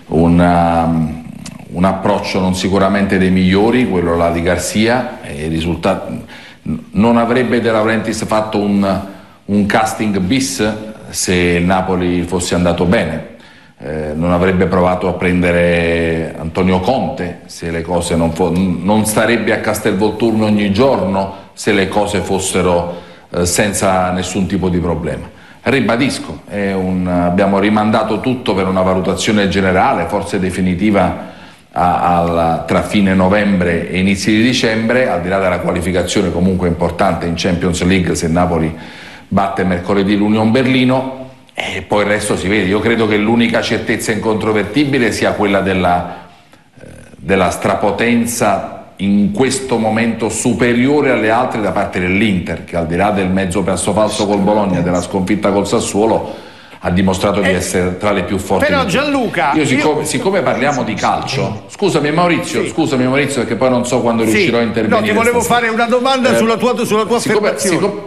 un, um, un approccio non sicuramente dei migliori, quello là di Garzia, non avrebbe De Laurentiis fatto un, un casting bis se il Napoli fosse andato bene, eh, non avrebbe provato a prendere Antonio Conte se le cose non, non starebbe a Castelvolturno ogni giorno se le cose fossero eh, senza nessun tipo di problema. Ribadisco, un, abbiamo rimandato tutto per una valutazione generale, forse definitiva a, a, tra fine novembre e inizi di dicembre, al di là della qualificazione comunque importante in Champions League se Napoli batte mercoledì l'Union Berlino e poi il resto si vede. Io credo che l'unica certezza incontrovertibile sia quella della, eh, della strapotenza in questo momento superiore alle altre da parte dell'Inter, che al di là del mezzo passo falso col Bologna della sconfitta col Sassuolo ha dimostrato di eh, essere tra le più forti. Però Gianluca, io siccome, io... siccome parliamo di calcio, scusami Maurizio, sì. scusami Maurizio perché poi non so quando sì. riuscirò a intervenire. No, ti volevo stasera. fare una domanda eh, sulla tua, sulla tua siccome, affermazione. Siccome,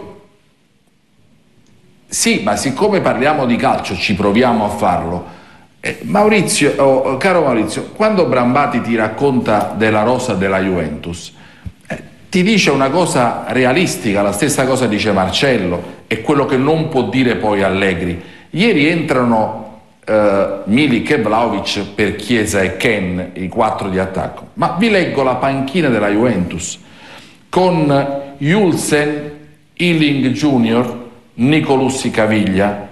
sì, ma siccome parliamo di calcio, ci proviamo a farlo. Eh, Maurizio, oh, caro Maurizio, quando Brambati ti racconta della rosa della Juventus, eh, ti dice una cosa realistica, la stessa cosa dice Marcello, è quello che non può dire poi Allegri. Ieri entrano eh, Milik e Vlaovic per Chiesa e Ken, i quattro di attacco, ma vi leggo la panchina della Juventus con Julsen, Illing Junior, Nicolussi Caviglia,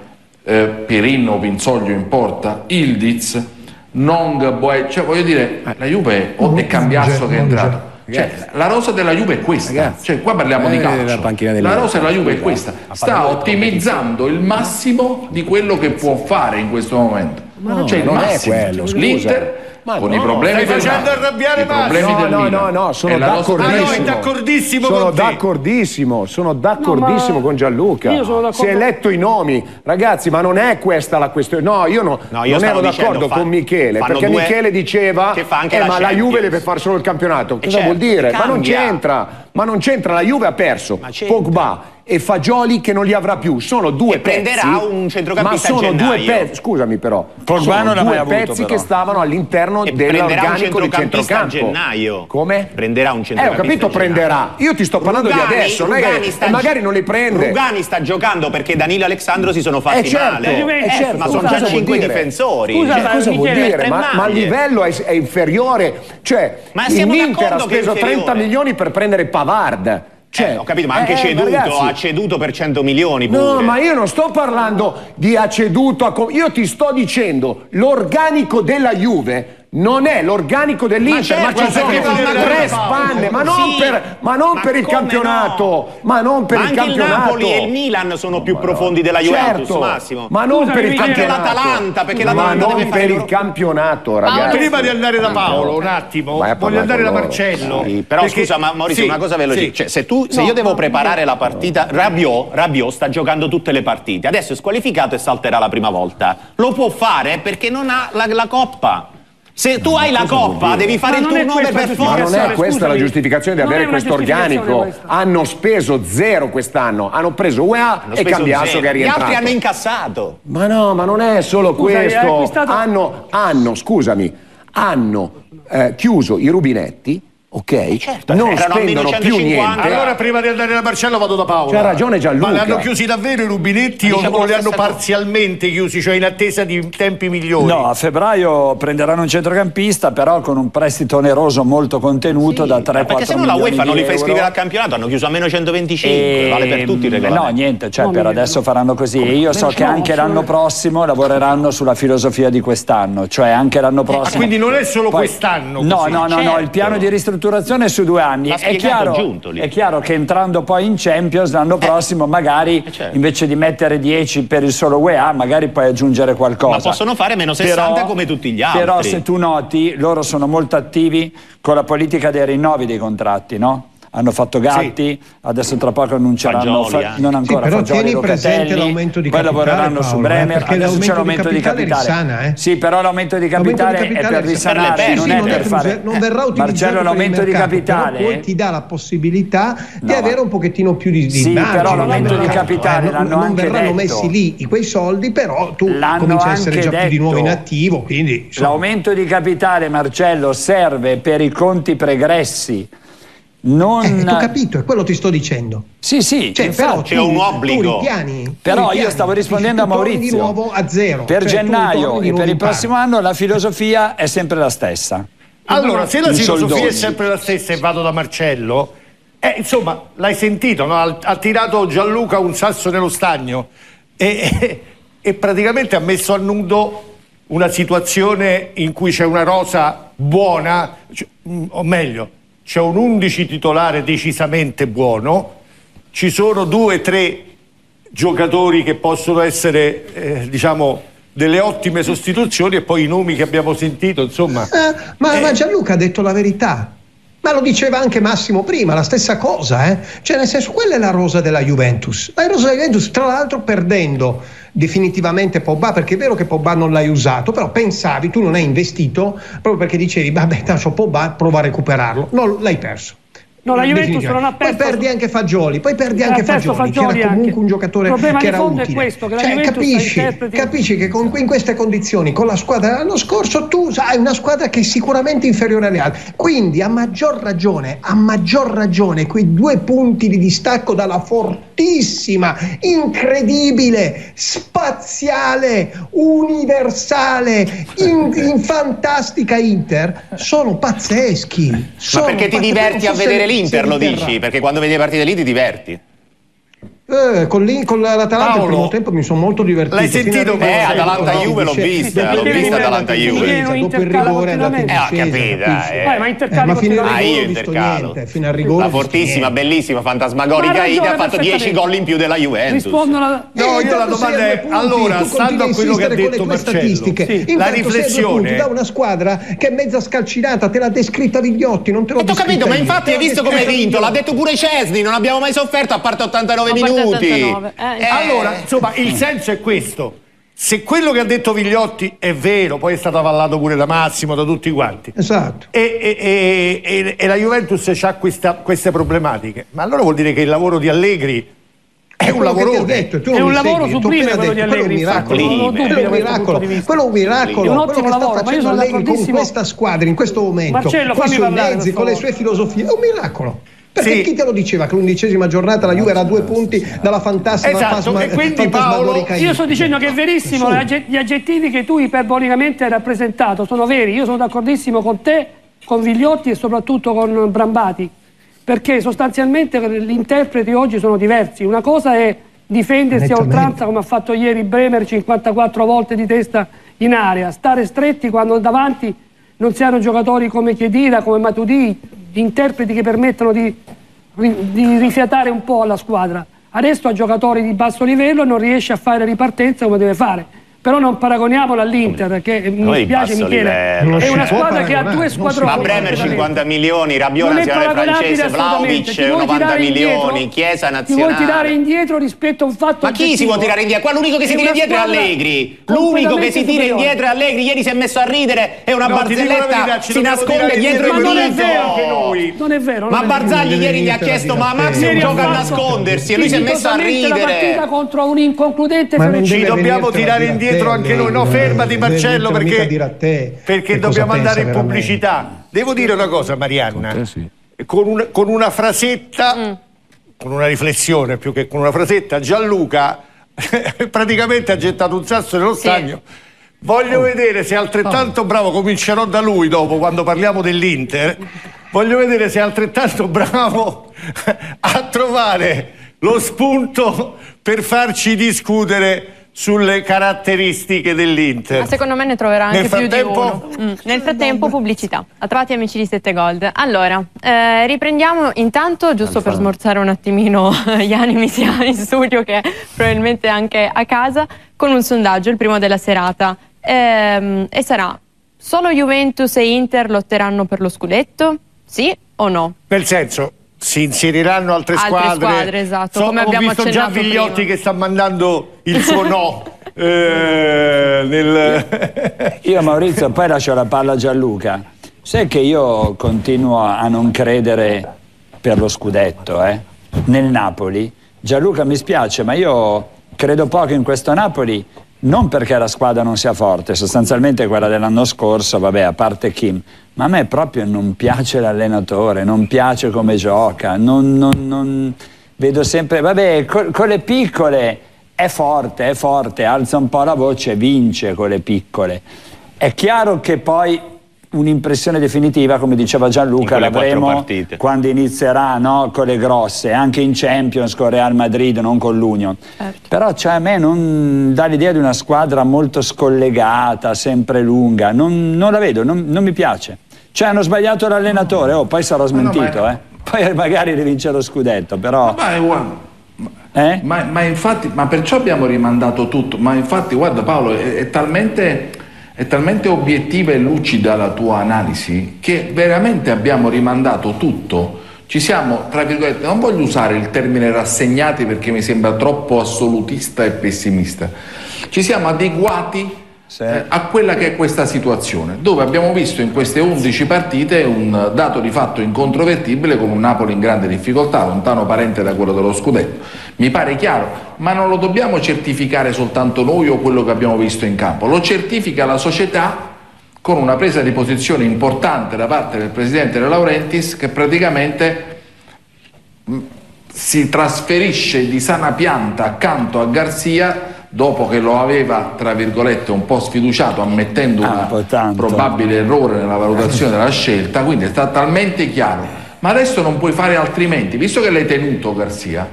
eh, Pirinno Pinzoglio in porta, Ildiz, Nong Boe, cioè voglio dire, la Juve o è Cambiasso che è entrato. Cioè, la rosa della Juve è questa, cioè, qua parliamo di eh, calcio. La rosa della Juve è questa, sta ottimizzando il massimo di quello che può fare in questo momento. Ma no, cioè, non è quello. L'Inter ma con no, i problemi stai facendo arrabbiare Massimo. No, no, no, no, sono d'accordissimo. Ah, no, d'accordissimo sono d'accordissimo, sono d'accordissimo con Gianluca. Si è letto i nomi. Ragazzi, ma non è questa la questione. No, io, no, no, io non ero d'accordo con Michele, perché Michele diceva eh, ma la Juve deve fare solo il campionato. Cosa certo, vuol dire? Ma non c'entra. Ma non c'entra, la Juve ha perso. Pogba e Fagioli che non li avrà più. Sono due e pezzi. prenderà un centrocampista Ma sono due pezzi, scusami però. Pogba sono due pezzi avuto, che stavano all'interno e dell'organico di centrocampo. a gennaio. Come? Prenderà un centrocampista. Eh, ho capito, prenderà. Io ti sto parlando Rugani, di adesso, Rugani sta, magari non li prende. Rugani sta giocando perché Danilo e Alessandro si sono fatti eh certo, male. Eh, certo, ma sono già cinque difensori. Scusa, cioè, cosa vuol dire? Ma, ma il livello è, è inferiore. Cioè, l'Inter ha speso 30 milioni per prendere Pavard. Cioè, eh, ho capito, ma anche eh, ceduto, ragazzi, ha ceduto per 100 milioni. Pure. No, ma io non sto parlando di ha ceduto a. Io ti sto dicendo l'organico della Juve non è l'organico dell'Inter, ma, certo, ma ci sono tre spanne, ma non sì, per, ma non ma per il campionato, no? ma non per ma il campionato. il Napoli e il Milan sono più profondi della Juventus, certo, Massimo. Ma non Scusami, per il campionato. Anche l'Atalanta, perché ma l'Atalanta non per il campionato, ragazzi. Prima di andare da Paolo, un attimo, voglio andare da Marcello. Sì, però perché... scusa, ma Maurizio, sì, una cosa veloce. Sì. Cioè, se, tu, se no, io devo preparare la partita, Rabiot, Rabiot sta giocando tutte le partite. Adesso è squalificato e salterà la prima volta. Lo può fare perché non ha la, la coppa. Se tu hai la coppa, devi fare il turnover per forza. Ma non è questa Scusami. la giustificazione di avere questo organico. Hanno speso zero quest'anno. Hanno preso UEA hanno e Cambiasso che è rientrato. Gli altri hanno incassato. Ma no, ma non è solo Scusa, questo. Acquistato... Hanno, hanno, scusami, hanno eh, chiuso i rubinetti ok? Eh, certo, non spendono più niente. Allora prima di andare da Marcello vado da Paolo. C'ha ragione Gianluca. Ma li hanno chiusi davvero i rubinetti o, o li hanno parzialmente chiusi, cioè in attesa di tempi migliori? No, a febbraio prenderanno un centrocampista, però con un prestito oneroso molto contenuto sì, da 3-4 milioni Perché se no la UEFA non li fa iscrivere al campionato, hanno chiuso a meno 125, e... vale per tutti il regolamento. No, niente, cioè no, per adesso faranno così. E io so che anche l'anno prossimo lavoreranno sulla filosofia di quest'anno, cioè anche l'anno prossimo. Ah, quindi non è solo quest'anno. No, no, no, no, il piano di ristrutturazione è su due anni. È chiaro, è chiaro, che entrando poi in Champions l'anno eh. prossimo magari eh certo. invece di mettere 10 per il solo UEA magari puoi aggiungere qualcosa. Ma possono fare meno 60 però, come tutti gli altri. Però se tu noti loro sono molto attivi con la politica dei rinnovi dei contratti, no? Hanno fatto Gatti, sì. adesso tra poco annunceranno fa, non ancora sì, però Fagioli tieni presente l'aumento di poi capitale lavoreranno Paolo, su Bremer, eh, adesso c'è l'aumento di capitale. Risana, eh? Sì, però l'aumento di capitale, di capitale è per risanare, non è per fare non verrà utilizzato Marcello l'aumento di capitale? poi ti dà la possibilità di avere un pochettino più di Sì, però l'aumento di capitale l'hanno anche detto. Non verranno messi lì quei soldi, però tu cominci a essere già più di nuovo in attivo, quindi L'aumento di capitale Marcello serve per i conti pregressi non... Eh, ho capito, è quello ti sto dicendo. Sì, sì, cioè, però c'è un obbligo. Piani, però io stavo rispondendo a Maurizio. di nuovo a zero. Per cioè, gennaio e per il prossimo anno la filosofia è sempre la stessa. Allora, se la filosofia soldoni. è sempre la stessa e vado da Marcello, eh, insomma, l'hai sentito, no? ha, ha, tirato Gianluca un sasso nello stagno e, e, e praticamente ha messo a nudo una situazione in cui c'è una rosa buona, cioè, o meglio, c'è un 11 titolare decisamente buono, ci sono due o tre giocatori che possono essere, eh, diciamo, delle ottime sostituzioni e poi i nomi che abbiamo sentito, insomma. Eh, ma, eh. ma Gianluca ha detto la verità. Ma lo diceva anche Massimo prima, la stessa cosa, eh? Cioè, nel senso, quella è la rosa della Juventus. La rosa della Juventus, tra l'altro, perdendo definitivamente Pogba, perché è vero che Pogba non l'hai usato, però pensavi, tu non hai investito proprio perché dicevi, vabbè, lascio Pogba, prova a recuperarlo. No, l'hai perso. No, la Juventus non ha perso. Poi perdi anche Fagioli, poi perdi anche Fagioli, Fagioli, che era comunque anche. un giocatore che era utile. È questo, che cioè, capisci, capisci, che con, in queste condizioni, con la squadra dell'anno scorso, tu hai una squadra che è sicuramente inferiore alle altre. Quindi a maggior ragione, a maggior ragione, quei due punti di distacco dalla fortissima, incredibile, spaziale, universale, in, in fantastica Inter sono pazzeschi. Sono Ma perché ti diverti a vedere l'Inter? l'Inter lo dici, perché quando vedi le partite lì ti diverti. Eh, con, con l'Atalanta il primo tempo mi sono molto divertito. L'hai sentito? Eh, Atalanta-Juve l'ho vista, l'ho vista Atalanta-Juve. Dopo il rigore è andato in Eh, ho capito. Eh. ma intercalo eh, ma fino al ah, rigore intercalo. Fino al rigore La fortissima, bellissima, fantasmagorica Ida ha fatto 10 gol in più della Juventus. Rispondono alla... No, io la domanda è allora, stando a quello che ha detto Marcello, la riflessione da una squadra che è mezza scalcinata, te l'ha descritta Vigliotti, non te l'ho Ho capito, ma infatti hai visto come hai vinto, l'ha detto pure Cesni, non abbiamo mai sofferto a parte 89 minuti minuti. Eh, eh, allora, insomma, il senso è questo. Se quello che ha detto Vigliotti è vero, poi è stato avallato pure da Massimo, da tutti quanti. Esatto. E, e, e, e la Juventus ha queste problematiche. Ma allora vuol dire che il lavoro di Allegri è un lavoro detto, è un lavoro sublime quello di Allegri quello è un miracolo quello è un miracolo è un ottimo lavoro ma io sono con questa squadra in questo momento Marcello, con i suoi mezzi con le sue filosofie è un miracolo perché sì. chi te lo diceva che l'undicesima giornata la Juve era a due punti dalla fantastica esatto, pasma, e quindi Paolo, io sto dicendo che è verissimo gli aggettivi che tu iperbolicamente hai rappresentato sono veri io sono d'accordissimo con te con Vigliotti e soprattutto con Brambati perché sostanzialmente gli interpreti oggi sono diversi. Una cosa è difendersi a oltranza come ha fatto ieri Bremer 54 volte di testa in area stare stretti quando davanti non si hanno giocatori come Chiedira, come Matudì interpreti che permettono di, di rifiatare un po' la squadra. Adesso ha giocatori di basso livello e non riesce a fare ripartenza come deve fare però non paragoniamola all'Inter che mi spiace Michele livello. è una squadra che ha due squadroni ma Bremer 50 milioni Rabiot nazionale francese Vlaovic 90 milioni Chiesa nazionale ti vuoi tirare indietro rispetto a un fatto ma chi si vuole tirare indietro? qua l'unico che si tira indietro è Allegri. l'unico che si tira indietro è Allegri. Ieri si è messo a ridere è una barzelletta si nasconde dietro il dito non è vero ma Barzagli ieri gli ha chiesto ma Max gioca a nascondersi? E lui si è messo a ridere la partita contro un inconcludente ci dobbiamo tirare indietro dietro anche noi. No, fermati Marcello perché, perché dobbiamo andare in pubblicità. Devo dire una cosa, Marianna, con, un, con una frasetta, mm. con una riflessione più che con una frasetta, Gianluca praticamente ha gettato un sasso nello stagno. Sì. Voglio oh. vedere se è altrettanto oh. bravo, comincerò da lui dopo quando parliamo dell'Inter, voglio vedere se è altrettanto bravo a trovare lo spunto per farci discutere sulle caratteristiche dell'Inter. Ma secondo me ne troverà anche più di uno. Mm. Nel frattempo pubblicità. Trovati amici di 7 Gold. Allora, eh, riprendiamo intanto, giusto per smorzare un attimino gli animi sia in studio che probabilmente anche a casa, con un sondaggio, il primo della serata. Eh, e sarà, solo Juventus e Inter lotteranno per lo scudetto? Sì o no? Nel senso, si inseriranno altre, altre squadre. squadre esatto, so, come abbiamo ho visto già Vigliotti prima. che sta mandando il suo no. eh, nel... io Maurizio poi lascio la palla a Gianluca. Sai che io continuo a non credere per lo scudetto, eh? Nel Napoli. Gianluca mi spiace, ma io credo poco in questo Napoli non perché la squadra non sia forte, sostanzialmente quella dell'anno scorso, vabbè, a parte Kim, ma a me proprio non piace l'allenatore, non piace come gioca, non, non, non... vedo sempre, vabbè, con, con le piccole è forte, è forte, alza un po' la voce, vince con le piccole. È chiaro che poi un'impressione definitiva, come diceva Gianluca, l'avremo quando inizierà no, con le grosse, anche in Champions con Real Madrid, non con l'Union. Certo. Però cioè, a me non dà l'idea di una squadra molto scollegata, sempre lunga, non, non la vedo, non, non, mi piace. Cioè hanno sbagliato l'allenatore, oh, poi sarò smentito, no, eh. poi magari rivince lo scudetto, però... Guarda. Eh? Ma, ma, infatti, ma perciò abbiamo rimandato tutto, ma infatti guarda Paolo, è, è talmente è talmente obiettiva e lucida la tua analisi che veramente abbiamo rimandato tutto. Ci siamo, tra virgolette, non voglio usare il termine rassegnati perché mi sembra troppo assolutista e pessimista. Ci siamo adeguati a quella che è questa situazione, dove abbiamo visto in queste 11 partite un dato di fatto incontrovertibile con un Napoli in grande difficoltà, lontano parente da quello dello scudetto. Mi pare chiaro, ma non lo dobbiamo certificare soltanto noi o quello che abbiamo visto in campo, lo certifica la società con una presa di posizione importante da parte del presidente De Laurentiis che praticamente mm, si trasferisce di sana pianta accanto a Garzia dopo che lo aveva, tra virgolette, un po' sfiduciato ammettendo ah, un probabile errore nella valutazione della scelta, quindi è stato talmente chiaro. Ma adesso non puoi fare altrimenti, visto che l'hai tenuto Garzia,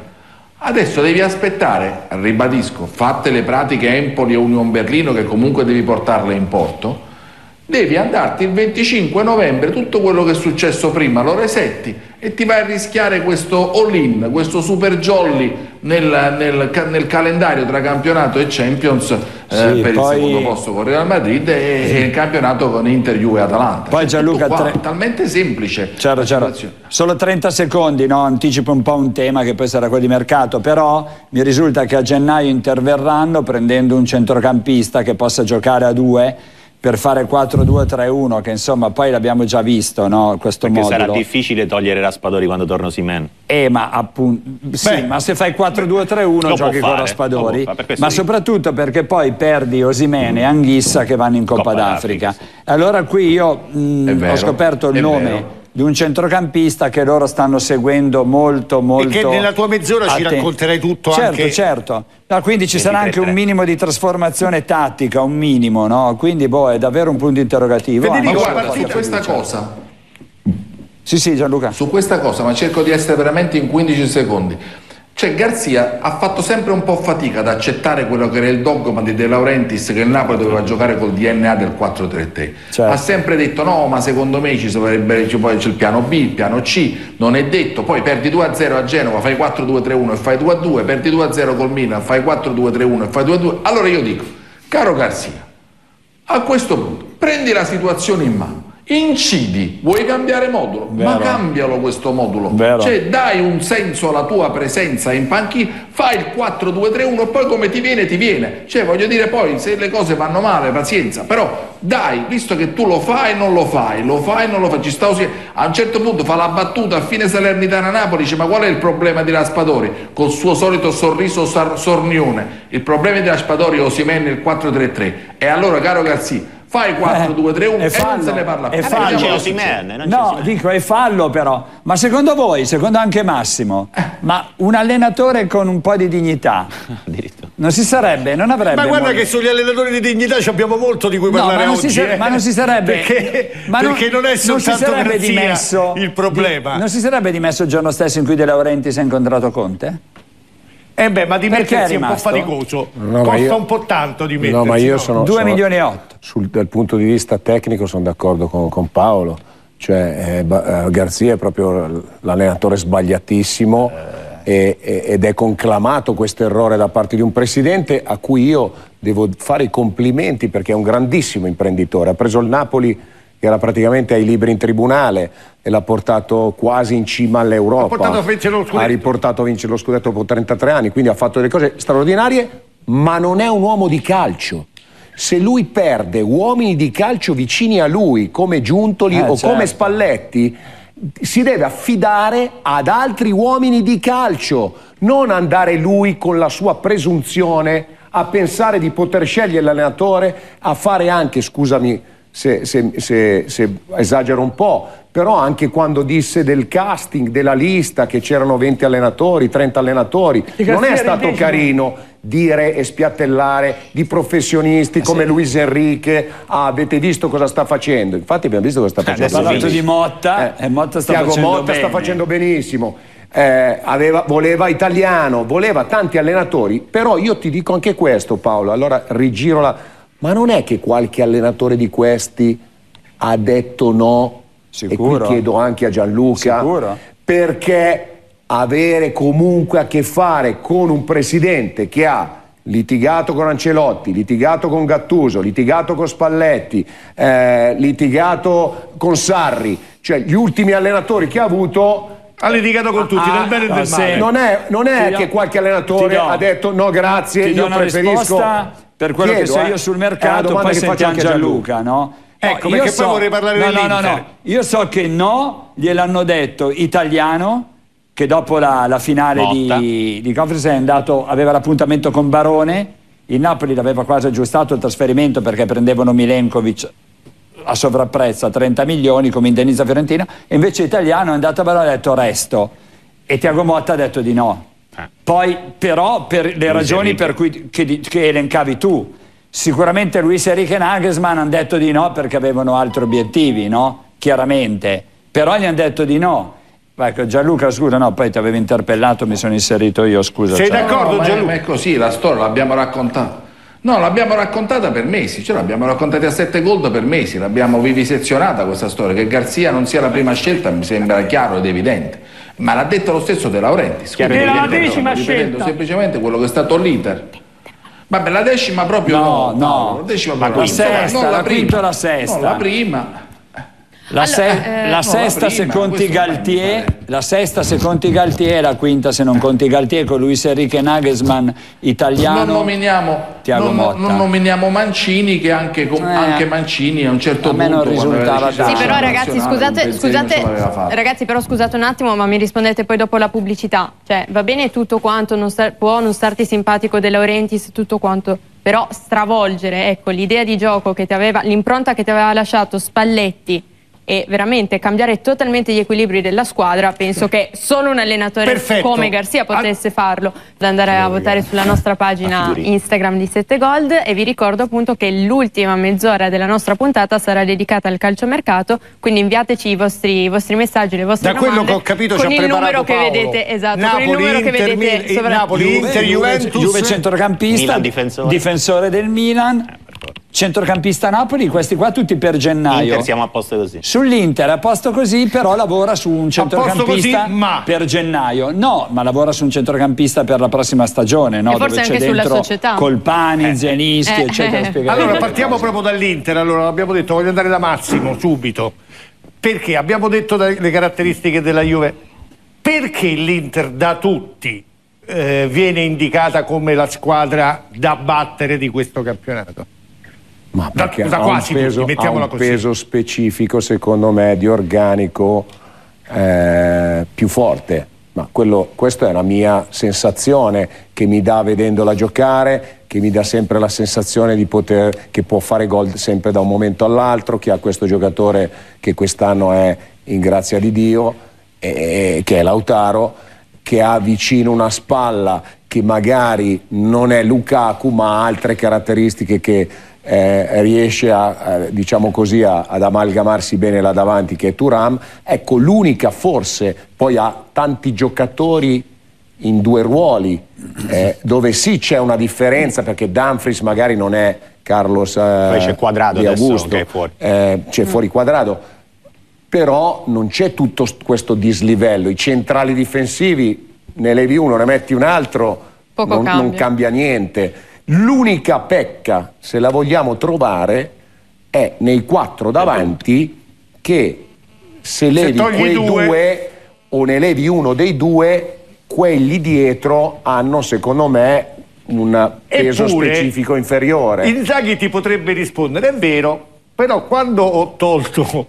adesso devi aspettare, ribadisco, fatte le pratiche Empoli e Union Berlino che comunque devi portarle in porto, devi andarti il 25 novembre, tutto quello che è successo prima lo resetti e ti vai a rischiare questo all-in, questo super jolly nel, nel, nel, calendario tra campionato e Champions eh, sì, per poi... il secondo posto con Real Madrid e, sì. e il campionato con Inter, Juve e Atalanta. Poi Gianluca, qua, tre... talmente semplice. Certo, certo. Solo 30 secondi, no? anticipo un po' un tema che poi sarà quello di mercato, però mi risulta che a gennaio interverranno prendendo un centrocampista che possa giocare a due per fare 4-2-3-1 che insomma poi l'abbiamo già visto no? questo Perché modulo. sarà difficile togliere Raspadori quando torna Simen. Eh ma appunto sì, ma se fai 4-2-3-1 giochi con Raspadori. ma soprattutto perché poi perdi Osimene e Anghissa che vanno in Coppa, Coppa d'Africa. allora qui io mh, vero, ho scoperto il nome vero di un centrocampista che loro stanno seguendo molto molto e che nella tua mezz'ora ci racconterai tutto certo, anche certo. No, quindi ci sarà anche un minimo di trasformazione tattica un minimo no? quindi boh è davvero un punto interrogativo. Federico, ah, guarda, su questa cosa. Sì sì Gianluca. Su questa cosa ma cerco di essere veramente in 15 secondi cioè Garzia ha fatto sempre un po' fatica ad accettare quello che era il dogma di De Laurentiis che il Napoli doveva giocare col DNA del 4-3-3. Certo. Ha sempre detto no, ma secondo me ci sarebbe poi c'è il piano B, il piano C, non è detto, poi perdi 2-0 a Genova, fai 4-2-3-1 e fai 2-2, perdi 2-0 col Milan, fai 4-2-3-1 e fai 2-2. Allora io dico, caro Garzia, a questo punto prendi la situazione in mano Incidi, vuoi cambiare modulo? Vero. Ma cambialo questo modulo. Vero. Cioè dai un senso alla tua presenza in panchina, fai il 4-2-3-1 e poi come ti viene ti viene. Cioè voglio dire poi se le cose vanno male, pazienza, però dai, visto che tu lo fai non lo fai, lo fai non lo fai, ci sta così. A un certo punto fa la battuta a fine Salernitana Napoli, dice ma qual è il problema di Raspadori? Col suo solito sorriso sor- sornione. Il problema di Raspadori Osimene il 4-3-3. E allora caro Garzì, fai 4, 2, 3, 1 e non se ne parla più. È fallo. Non c'è no, dico è fallo però. Ma secondo voi, secondo anche Massimo, eh. ma un allenatore con un po' di dignità non si sarebbe, non avrebbe. Ma guarda modo... che sugli allenatori di dignità abbiamo molto di cui no, parlare ma oggi. Si eh. Ma non si sarebbe. Perché, ma non, perché non è soltanto non si dimesso, il problema. Di, non si sarebbe dimesso il giorno stesso in cui De Laurenti si è incontrato Conte? Eh beh, ma dimettersi è un po' faticoso. No, Costa io, un po' tanto di mettersi. No, ma io sono... 2 milioni e 8. Sul, dal punto di vista tecnico sono d'accordo con, con Paolo. Cioè, eh, eh Garzia è proprio l'allenatore sbagliatissimo eh. e, ed è conclamato questo errore da parte di un presidente a cui io devo fare i complimenti perché è un grandissimo imprenditore. Ha preso il Napoli che era praticamente ai libri in tribunale e l'ha portato quasi in cima all'Europa. Ha, ha riportato a vincere lo scudetto dopo 33 anni, quindi ha fatto delle cose straordinarie, ma non è un uomo di calcio. Se lui perde uomini di calcio vicini a lui, come Giuntoli eh, o certo. come Spalletti, si deve affidare ad altri uomini di calcio, non andare lui con la sua presunzione a pensare di poter scegliere l'allenatore, a fare anche, scusami, se, se, se, se, esagero un po', però anche quando disse del casting, della lista, che c'erano 20 allenatori, 30 allenatori, non è stato carino dire e spiattellare di professionisti eh come sì. Luis Enrique, ah, avete visto cosa sta facendo? Infatti abbiamo visto cosa sta facendo. Adesso parlato di Motta, eh, e Motta sta Tiago facendo Motta bene. sta facendo benissimo. Eh, aveva, voleva italiano, voleva tanti allenatori, però io ti dico anche questo Paolo, allora rigiro la ma non è che qualche allenatore di questi ha detto no? Sicuro. E qui chiedo anche a Gianluca. Sicuro. Perché avere comunque a che fare con un presidente che ha litigato con Ancelotti, litigato con Gattuso, litigato con Spalletti, eh, litigato con Sarri, cioè gli ultimi allenatori che ha avuto ha litigato con tutti, ah, nel bene e nel male. Non è, non è che qualche allenatore do, ha detto no grazie, io preferisco... Risposta per quello Chiedo, che so io eh. sul mercato, poi sentiamo Gianluca, no? Ecco, perché so, poi vorrei parlare no, no, no, no, io so che no, gliel'hanno detto italiano, che dopo la, la finale di, di, conference è andato, aveva l'appuntamento con Barone, il Napoli l'aveva quasi aggiustato il trasferimento perché prendevano Milenkovic a sovrapprezzo a 30 milioni come indennizza Fiorentina, e invece italiano è andato a Barone e ha detto resto, e Tiago Motta ha detto di no. Eh. Poi però per le ragioni per cui, che, che elencavi tu, sicuramente Luis Enrique Nagelsmann hanno detto di no perché avevano altri obiettivi, no? Chiaramente, però gli hanno detto di no. Ecco, Gianluca, scusa, no, poi ti avevo interpellato, mi sono inserito io, scusa. Sei cioè. d'accordo, no, Gianluca? Ma è così, la storia l'abbiamo raccontata. No, l'abbiamo raccontata per mesi, cioè l'abbiamo raccontata a sette gold per mesi, l'abbiamo vivisezionata questa storia, che Garzia non sia la prima scelta mi sembra chiaro ed evidente, ma l'ha detto lo stesso De Laurentiis, era la decima scelta. semplicemente quello che è stato l'iter. Vabbè, la decima proprio no, no, no. la decima proprio la sesta, non la, la prima, la sesta. No, la prima. La, se allora, eh, la sesta se conti Galtier, la sesta se conti Galtier, la quinta se non conti Galtier con Luis Enrique Nagelsmann italiano. Non nominiamo, non, non nominiamo Mancini che anche, eh, anche, Mancini a un certo a punto non risultava Sì, però ragazzi, scusate, scusate ragazzi, però scusate un attimo, ma mi rispondete poi dopo la pubblicità. Cioè, va bene tutto quanto, non star, può non starti simpatico De Laurentiis, tutto quanto, però stravolgere, ecco, l'idea di gioco che ti aveva, l'impronta che ti aveva lasciato Spalletti e veramente cambiare totalmente gli equilibri della squadra, penso che solo un allenatore Perfetto. come Garzia potesse farlo. Da andare a votare sulla nostra pagina Instagram di 7 Gold e vi ricordo appunto che l'ultima mezz'ora della nostra puntata sarà dedicata al calciomercato, quindi inviateci i vostri, i vostri messaggi, le vostre da domande. Da quello che ho capito con il numero che vedete, esatto, Napoli, con il numero Inter, che vedete Mil, sovra... Napoli, Inter, Juventus, Juve centrocampista, Milan difensore. difensore del Milan centrocampista Napoli, questi qua tutti per gennaio. Inter siamo a posto così. Sull'Inter a posto così, però lavora su un centrocampista così, ma... per gennaio. No, ma lavora su un centrocampista per la prossima stagione, no? E forse Dove anche sulla società. Colpani, eh. Zienischi, eh. eccetera. Eh. Allora partiamo proprio dall'Inter, allora abbiamo detto voglio andare da Massimo subito. Perché abbiamo detto le caratteristiche della Juve. Perché l'Inter da tutti eh, viene indicata come la squadra da battere di questo campionato? Ma perché da, da ha, un peso, ha un peso, specifico, secondo me, di organico eh, più forte. Ma quello, questa è una mia sensazione che mi dà vedendola giocare, che mi dà sempre la sensazione di poter, che può fare gol sempre da un momento all'altro, che ha questo giocatore che quest'anno è in grazia di Dio, e, che è Lautaro, che ha vicino una spalla che magari non è Lukaku ma ha altre caratteristiche che eh, riesce a, eh, diciamo così, a, ad amalgamarsi bene là davanti che è Turam, ecco l'unica forse, poi ha tanti giocatori in due ruoli, eh, dove sì c'è una differenza perché Dumfries magari non è Carlos eh, c'è quadrato di Augusto, fuori. Eh, c'è fuori quadrato, però non c'è tutto questo dislivello, i centrali difensivi ne levi uno, ne metti un altro, non cambia. non cambia niente L'unica pecca, se la vogliamo trovare, è nei quattro davanti che se levi se quei due... due o ne levi uno dei due, quelli dietro hanno secondo me un peso Eppure, specifico inferiore. Inzaghi ti potrebbe rispondere, è vero, però quando ho tolto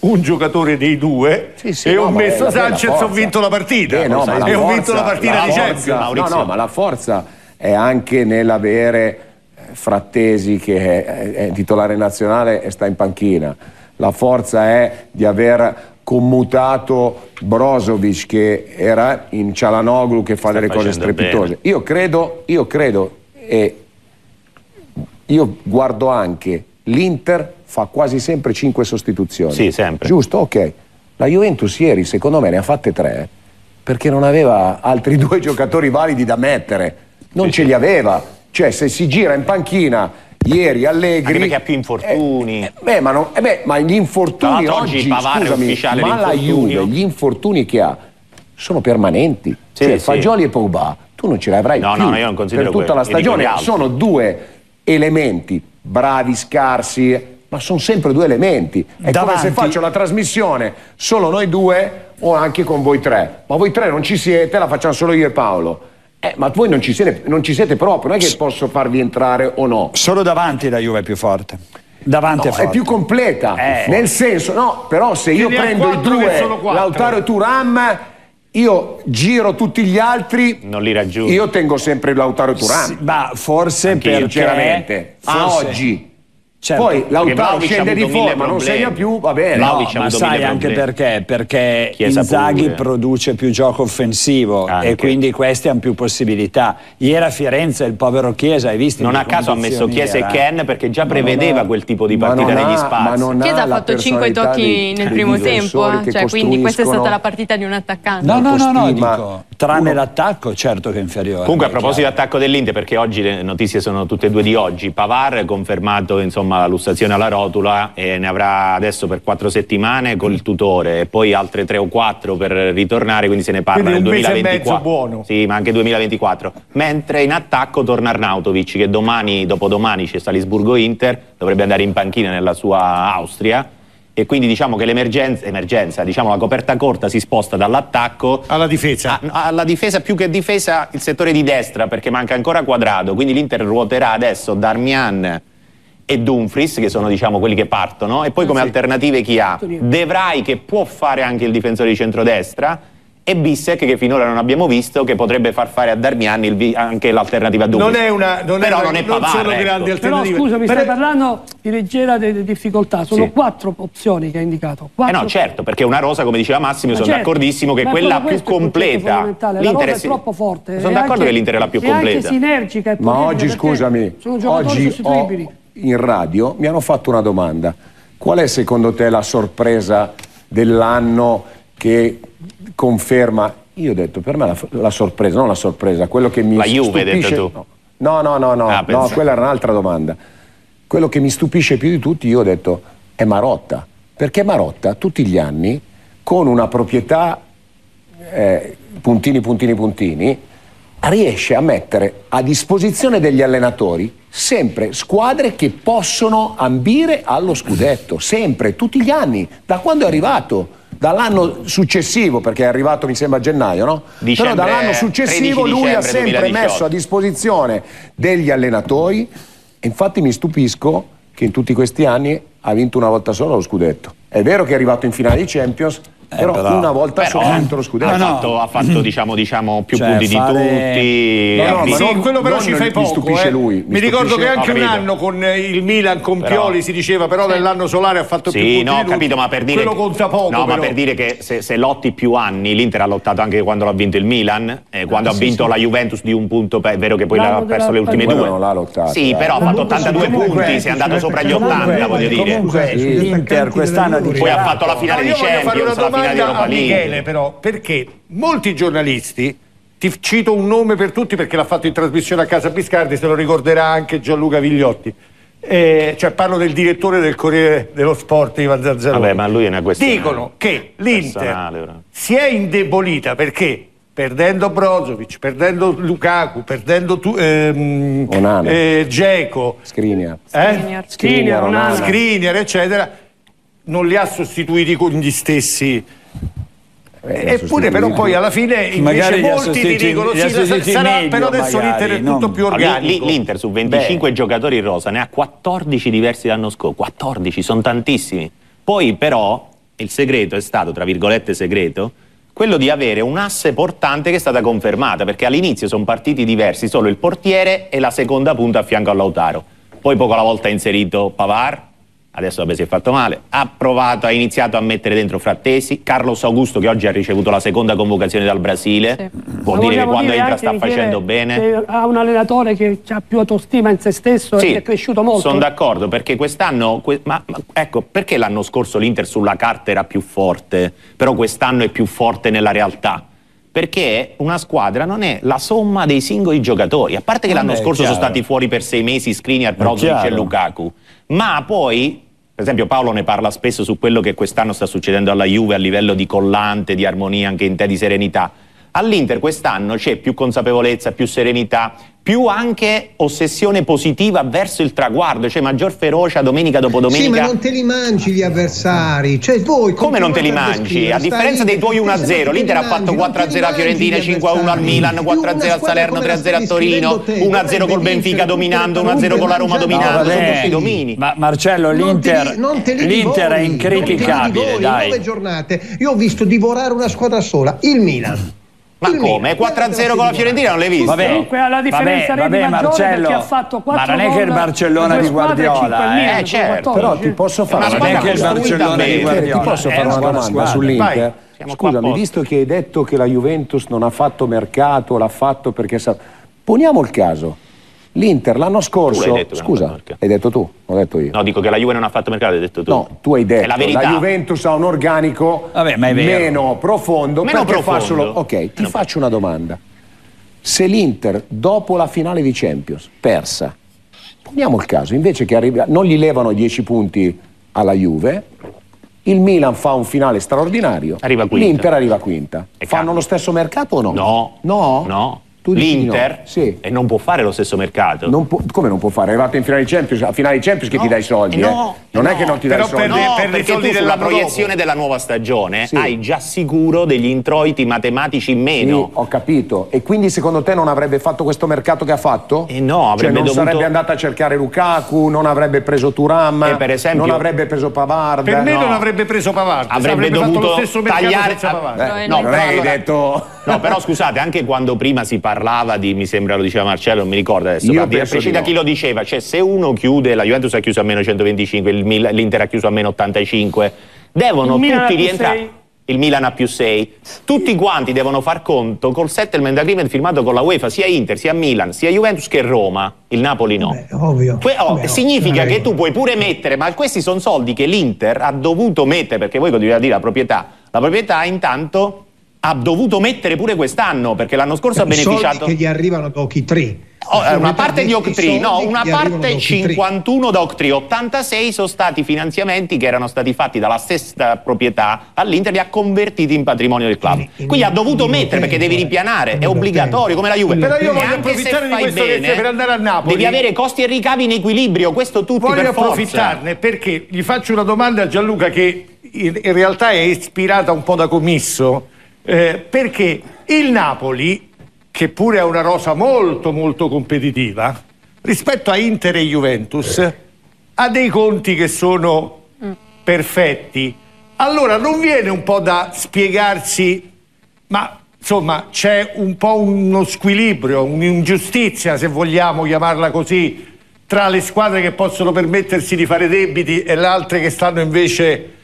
un giocatore dei due sì, sì, e no, ho messo Sanchez ho vinto la partita. Eh, no, e ho vinto la partita la di Champions no no ma la forza è anche nell'avere eh, Frattesi che è, è, titolare nazionale e sta in panchina. La forza è di aver commutato Brozovic che era in Cialanoglu che fa sta delle cose strepitose. Io credo, io credo e io guardo anche l'Inter fa quasi sempre 5 sostituzioni. Sì, sempre. Giusto? Ok. La Juventus ieri secondo me ne ha fatte 3 perché non aveva altri due giocatori validi da mettere non ce li aveva. Cioè, se si gira in panchina ieri Allegri. Anche perché ha più infortuni. Eh, beh, ma, non, eh beh, ma, gli infortuni oggi, scusami, ma la Juve, gli infortuni che ha sono permanenti. Sì, cioè, sì. Fagioli e Pogba, tu non ce li avrai no, più no, io non per tutta quello. la stagione. Sono due elementi, bravi, scarsi, ma sono sempre due elementi. È Davanti. come se faccio la trasmissione solo noi due o anche con voi tre. Ma voi tre non ci siete, la facciamo solo io e Paolo Eh, ma voi non ci, siete, non ci siete proprio, non è che posso farvi entrare o no. Solo davanti la Juve è più forte. Davanti no, è, è più completa. Eh. Nel senso, no, però se io prendo i due, Lautaro e Turam, io giro tutti gli altri. Non li raggiungo. Io tengo sempre Lautaro e Turam. Sì, ma forse Anche perché... Sinceramente. Forse. A oggi Certo, Poi Lautaro scende di forma, non segna più, va bene. No, ma sai anche perché? Perché Inzaghi pure. produce più gioco offensivo anche. e quindi questi hanno più possibilità. Ieri a Firenze il povero Chiesa, hai visto? Non a caso ha messo Chiesa e Ken perché già prevedeva quel tipo di partita negli ha, spazi. Chiesa ha fatto 5 tocchi nel primo tempo, eh? cioè, quindi questa è stata la partita di un attaccante. No, no, no, no dico, tranne l'attacco certo che è inferiore. Comunque a proposito dell'attacco dell'Inter, perché oggi le notizie sono tutte e due di oggi, Pavar confermato insomma la lussazione alla rotula e ne avrà adesso per quattro settimane con il tutore e poi altre tre o quattro per ritornare, quindi se ne parla quindi nel un 2024. Mese buono. Sì, ma anche 2024. Mentre in attacco torna Arnautovic che domani, dopodomani c'è Salisburgo-Inter, dovrebbe andare in panchina nella sua Austria e quindi diciamo che l'emergenza, emergenza, diciamo la coperta corta si sposta dall'attacco alla difesa. A, alla difesa più che difesa il settore di destra perché manca ancora quadrato, quindi l'Inter ruoterà adesso Darmian e Dumfries, che sono diciamo quelli che partono, e poi come sì. alternative chi ha? De Vrij che può fare anche il difensore di centrodestra e Bissek che finora non abbiamo visto che potrebbe far fare a Darmian anche l'alternativa a Dumfries. Non è una non però è, non, è non Pavar, sono ecco. grandi alternative. Però scusami, stai parlando di leggera di, di difficoltà, sono sì. quattro opzioni che hai indicato. Quattro... Eh no, certo, perché una rosa, come diceva Massimo, Ma sono certo. d'accordissimo che è quella più completa. L'Inter è troppo forte. Sono d'accordo che l'Inter è la più completa. È anche sinergica e Ma oggi scusami, sono giocatori oggi sostituibili. Ho in radio mi hanno fatto una domanda. Qual è secondo te la sorpresa dell'anno che conferma? Io ho detto, per me la, la sorpresa, non la sorpresa, quello che mi la Juve, stupisce... detto tu. No, no, no, no, ah, no quella era un'altra domanda. Quello che mi stupisce più di tutti, io ho detto, è Marotta. Perché Marotta tutti gli anni, con una proprietà eh, puntini, puntini, puntini, riesce a mettere a disposizione degli allenatori sempre squadre che possono ambire allo scudetto, sempre, tutti gli anni, da quando è arrivato. Dall'anno successivo, perché è arrivato mi sembra a gennaio, no? Dicembre, Però dall'anno successivo lui ha sempre 2018. messo a disposizione degli allenatori e infatti mi stupisco che in tutti questi anni ha vinto una volta sola lo scudetto. È vero che è arrivato in finale di Champions, però, però, una volta però, soltanto lo scudetto. ha fatto, ha fatto diciamo, diciamo, più cioè, punti fare... di tutti no, no, sì, non, quello però ci fai poco stupisce eh. lui mi, mi ricordo che anche un anno con il Milan con però, Pioli si diceva però sì. nell'anno solare ha fatto sì, più punti no, ho capito ma per dire quello conta poco no però. ma per dire che se, se, lotti più anni l'Inter ha lottato anche quando l'ha vinto il Milan eh, quando ah, ha vinto la Juventus di un punto è vero che poi l'ha perso le ultime due? Non l'ha lottato sì però ha fatto 82 punti si è andato sopra gli 80 voglio dire. l'Inter quest'anno poi ha fatto la finale di Champions Europa League Michele però, perché molti giornalisti, ti cito un nome per tutti perché l'ha fatto in trasmissione a Casa Biscardi, se lo ricorderà anche Gianluca Vigliotti. Eh, cioè parlo del direttore del Corriere dello Sport Ivan Zazzaroni Vabbè, ma lui è una questione dicono che l'Inter si è indebolita perché? Perdendo Brozovic, perdendo Lukaku, perdendo tu, ehm, eh, Geco, Skriniar, eh? Skriniar, Skriniar, eccetera, non li ha sostituiti con gli stessi Eppure però poi alla fine invece molti ti dicono sì, sarà, però adesso l'Inter è tutto più organico. L'Inter su 25 Beh. giocatori in rosa ne ha 14 diversi l'anno scorso, 14, sono tantissimi. Poi però il segreto è stato, tra virgolette segreto, quello di avere un asse portante che è stata confermata, perché all'inizio sono partiti diversi, solo il portiere e la seconda punta a fianco a Lautaro. Poi poco alla volta ha inserito Pavar, adesso vabbè si è fatto male, ha provato, ha iniziato a mettere dentro Frattesi, Carlos Augusto che oggi ha ricevuto la seconda convocazione dal Brasile, sì. vuol dire che quando dire entra sta facendo bene. Ha un allenatore che ha più autostima in se stesso sì, e è cresciuto molto. Sono d'accordo perché quest'anno, ma, ma, ecco perché l'anno scorso l'Inter sulla carta era più forte, però quest'anno è più forte nella realtà? perché una squadra non è la somma dei singoli giocatori. A parte che l'anno scorso sono stati fuori per sei mesi Skriniar, Brozovic e Lukaku, ma poi per esempio Paolo ne parla spesso su quello che quest'anno sta succedendo alla Juve a livello di collante, di armonia, anche in te di serenità. All'Inter quest'anno c'è più consapevolezza, più serenità, più anche ossessione positiva verso il traguardo, cioè maggior ferocia domenica dopo domenica. Sì, ma non te li mangi gli avversari. Cioè, voi Come non te li mangi? A differenza dei tuoi 1-0, l'Inter ha fatto 4-0 a Fiorentina, 5-1 al Milan, 4-0 a Salerno, 3-0 a Torino, 1-0 col Benfica dominando, 1-0 con la Roma dominando, no, sono tutti domini. Ma Marcello, l'Inter, l'Inter è incriticabile, dai. Nove giornate, io ho visto divorare una squadra sola, il Milan. Ma il come? 4-0 con la Fiorentina non l'hai visto? Vabbè, Comunque alla differenza vabbè, vabbè, Marcello, ha fatto 4 Ma non è che il Barcellona di Guardiola, eh, certo. Però ti posso fare una domanda. Non è che il Barcellona di Guardiola. Ti posso fare una domanda sull'Inter? Scusami, visto che hai detto che la Juventus non ha fatto mercato, l'ha fatto perché sa... Poniamo il caso L'Inter l'anno scorso, scusa, hai detto tu, ho detto io. No, dico che la Juve non ha fatto mercato, hai detto tu. No, tu hai detto la, la, Juventus ha un organico Vabbè, meno profondo, meno profondo. Solo... Ok, meno ti faccio una domanda. Se l'Inter dopo la finale di Champions persa, poniamo il caso, invece che arrivi, non gli levano 10 punti alla Juve, il Milan fa un finale straordinario, arriva l'Inter arriva quinta. E Fanno cambia. lo stesso mercato o no? No. No? No. L'Inter no. sì. e non può fare lo stesso mercato. Non può, come non può fare? È arrivato in finale di Champions, a finale di Champions che no. ti dai i soldi. No. Eh. Non no. è che non ti dai i soldi. Per, no, per perché tu sulla proiezione dopo. della nuova stagione sì. hai già sicuro degli introiti matematici in meno. Sì, ho capito. E quindi secondo te non avrebbe fatto questo mercato che ha fatto? Eh no, avrebbe cioè non dovuto... sarebbe andato a cercare Lukaku, non avrebbe preso Turam, e per esempio... non avrebbe preso Pavard. Per me non avrebbe preso Pavard. Avrebbe, avrebbe dovuto fatto lo stesso tagliare... senza Pavard. Eh, no, non hai detto... No, però scusate, anche quando prima si parlava di, mi sembra lo diceva Marcello, non mi ricordo adesso, Io a prescindere da chi lo diceva, cioè se uno chiude, la Juventus ha chiuso a meno 125, l'Inter ha chiuso a meno 85, devono il tutti rientrare. Il Milan ha più 6. Tutti quanti devono far conto col settlement agreement firmato con la UEFA, sia Inter, sia Milan, sia Juventus che Roma. Il Napoli no. Beh, ovvio. Que- oh, Beh, significa che tu puoi pure mettere, ma questi sono soldi che l'Inter ha dovuto mettere, perché voi continuate a dire la proprietà. La proprietà intanto ha dovuto mettere pure quest'anno perché l'anno scorso ha beneficiato. che gli arrivano da Occhi Oh, una parte di Octree, no, una parte 51 da Octree, 86 sono stati finanziamenti che erano stati fatti dalla stessa proprietà all'Inter li ha convertiti in patrimonio del club. In, Quindi ha dovuto mettere perché devi ripianare, è obbligatorio come la Juve. Però io voglio approfittare di questo bene, per andare a Napoli. Devi avere costi e ricavi in equilibrio, questo tutti voglio per approfittarne perché gli faccio una domanda a Gianluca che in, in realtà è ispirata un po' da commisso eh, perché il Napoli, che pure ha una rosa molto molto competitiva, rispetto a Inter e Juventus, ha dei conti che sono perfetti. Allora non viene un po' da spiegarsi, ma insomma c'è un po' uno squilibrio, un'ingiustizia, se vogliamo chiamarla così, tra le squadre che possono permettersi di fare debiti e le altre che stanno invece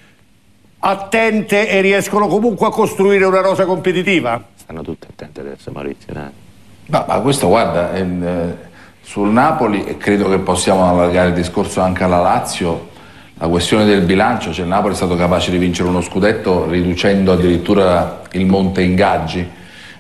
attente e riescono comunque a costruire una rosa competitiva? Stanno tutte attente adesso Maurizio. Dai. No, ma questo guarda, eh, sul Napoli e credo che possiamo allargare il discorso anche alla Lazio, la questione del bilancio, cioè il Napoli è stato capace di vincere uno scudetto riducendo addirittura il monte ingaggi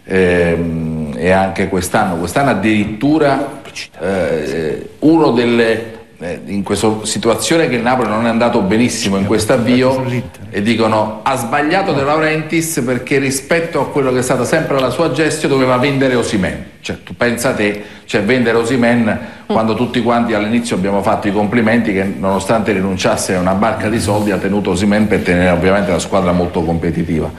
ehm, e anche quest'anno, quest'anno addirittura eh, uno delle in questa situazione che il Napoli non è andato benissimo in questo avvio e dicono ha sbagliato De Laurentiis perché rispetto a quello che è stata sempre la sua gestione doveva vendere Osimen cioè tu pensa te cioè vendere Osimen quando tutti quanti all'inizio abbiamo fatto i complimenti che nonostante rinunciasse a una barca di soldi ha tenuto Osimen per tenere ovviamente la squadra molto competitiva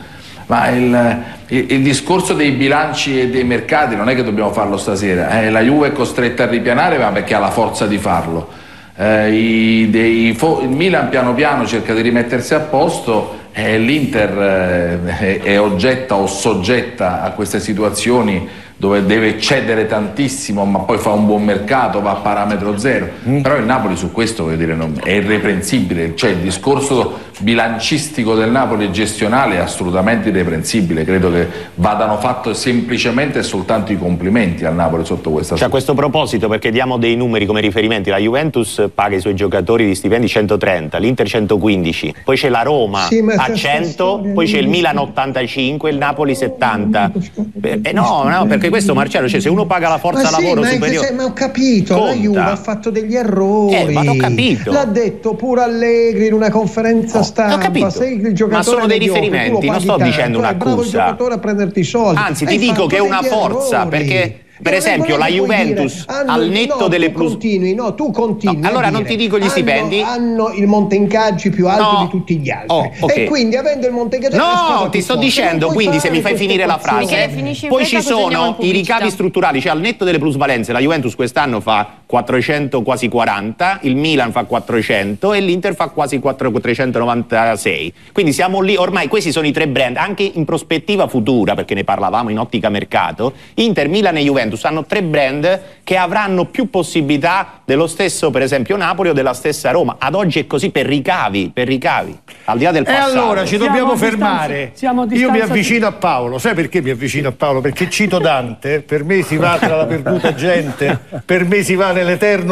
ma il, il, il, discorso dei bilanci e dei mercati non è che dobbiamo farlo stasera eh, la Juve è costretta a ripianare ma perché ha la forza di farlo eh, i, dei, il Milan piano piano cerca di rimettersi a posto e l'Inter eh, è oggetta o soggetta a queste situazioni dove deve cedere tantissimo ma poi fa un buon mercato, va a parametro zero. Mm. Però il Napoli su questo dire, non, è irreprensibile, cioè il discorso bilancistico del Napoli gestionale è assolutamente irreprensibile, credo che vadano fatti semplicemente e soltanto i complimenti al Napoli sotto questa cioè, A questo proposito, perché diamo dei numeri come riferimenti, la Juventus paga i suoi giocatori di stipendi 130, l'Inter 115, poi c'è la Roma sì, a 100, poi c'è il Milan 85, il Napoli 70. Eh, no, no, perché questo Marcello, cioè, se uno paga la forza ma lavoro sì, superiore... Ma ho capito, conta. la Juve ha fatto degli errori. Eh, ma ho capito. L'ha detto pure Allegri in una conferenza la stampa, sei il giocatore Ma sono dei riferimenti, non sto tanto, dicendo tu una sei bravo giocatore a prenderti i soldi. Anzi, ti dico che è una forza, errori. perché per esempio la Juventus dire, hanno- al netto no, delle tu plus continui, no, tu continui. No, allora non ti dico gli hanno- stipendi. Hanno il monte ingaggi più alto No. di tutti gli altri. Oh, ok. E quindi avendo il monte ingaggi No, ti sto dicendo, quindi se mi fai finire la frase, poi ci sono i ricavi strutturali, cioè al netto delle plusvalenze, la Juventus quest'anno fa 400 quasi 40, il Milan fa 400 e l'Inter fa quasi 4 396. Quindi siamo lì, ormai questi sono i tre brand, anche in prospettiva futura, perché ne parlavamo in ottica mercato, Inter, Milan e Juventus hanno tre brand che avranno più possibilità dello stesso, per esempio, Napoli o della stessa Roma. Ad oggi è così per ricavi, per ricavi, al di là del E passato. allora ci Siamo dobbiamo a distanza- fermare. siamo a Io mi distanza- avvicino a Paolo, sai perché mi avvicino a Paolo? Perché cito Dante, per me si va tra la perduta gente, per me si va nell'eterno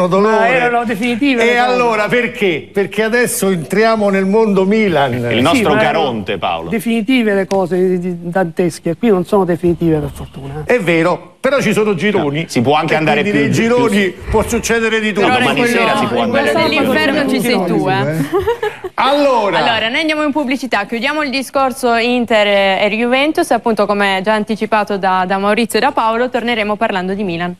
dolore. Ma erano definitive E allora perché? Perché adesso entriamo nel mondo Milan. Il nostro erano Caronte, Paolo. Definitive le cose dantesche, qui non sono definitive per fortuna. È vero, però ci sono gironi. Si può anche andare più- nei più- gironi può succedere di tutto. Però domani sera si può quello andare. dell'inferno ci sei tu, eh. Allora, Allora, noi andiamo in pubblicità, chiudiamo il discorso Inter e Juventus, appunto come già anticipato da, da Maurizio e da Paolo, torneremo parlando di Milan.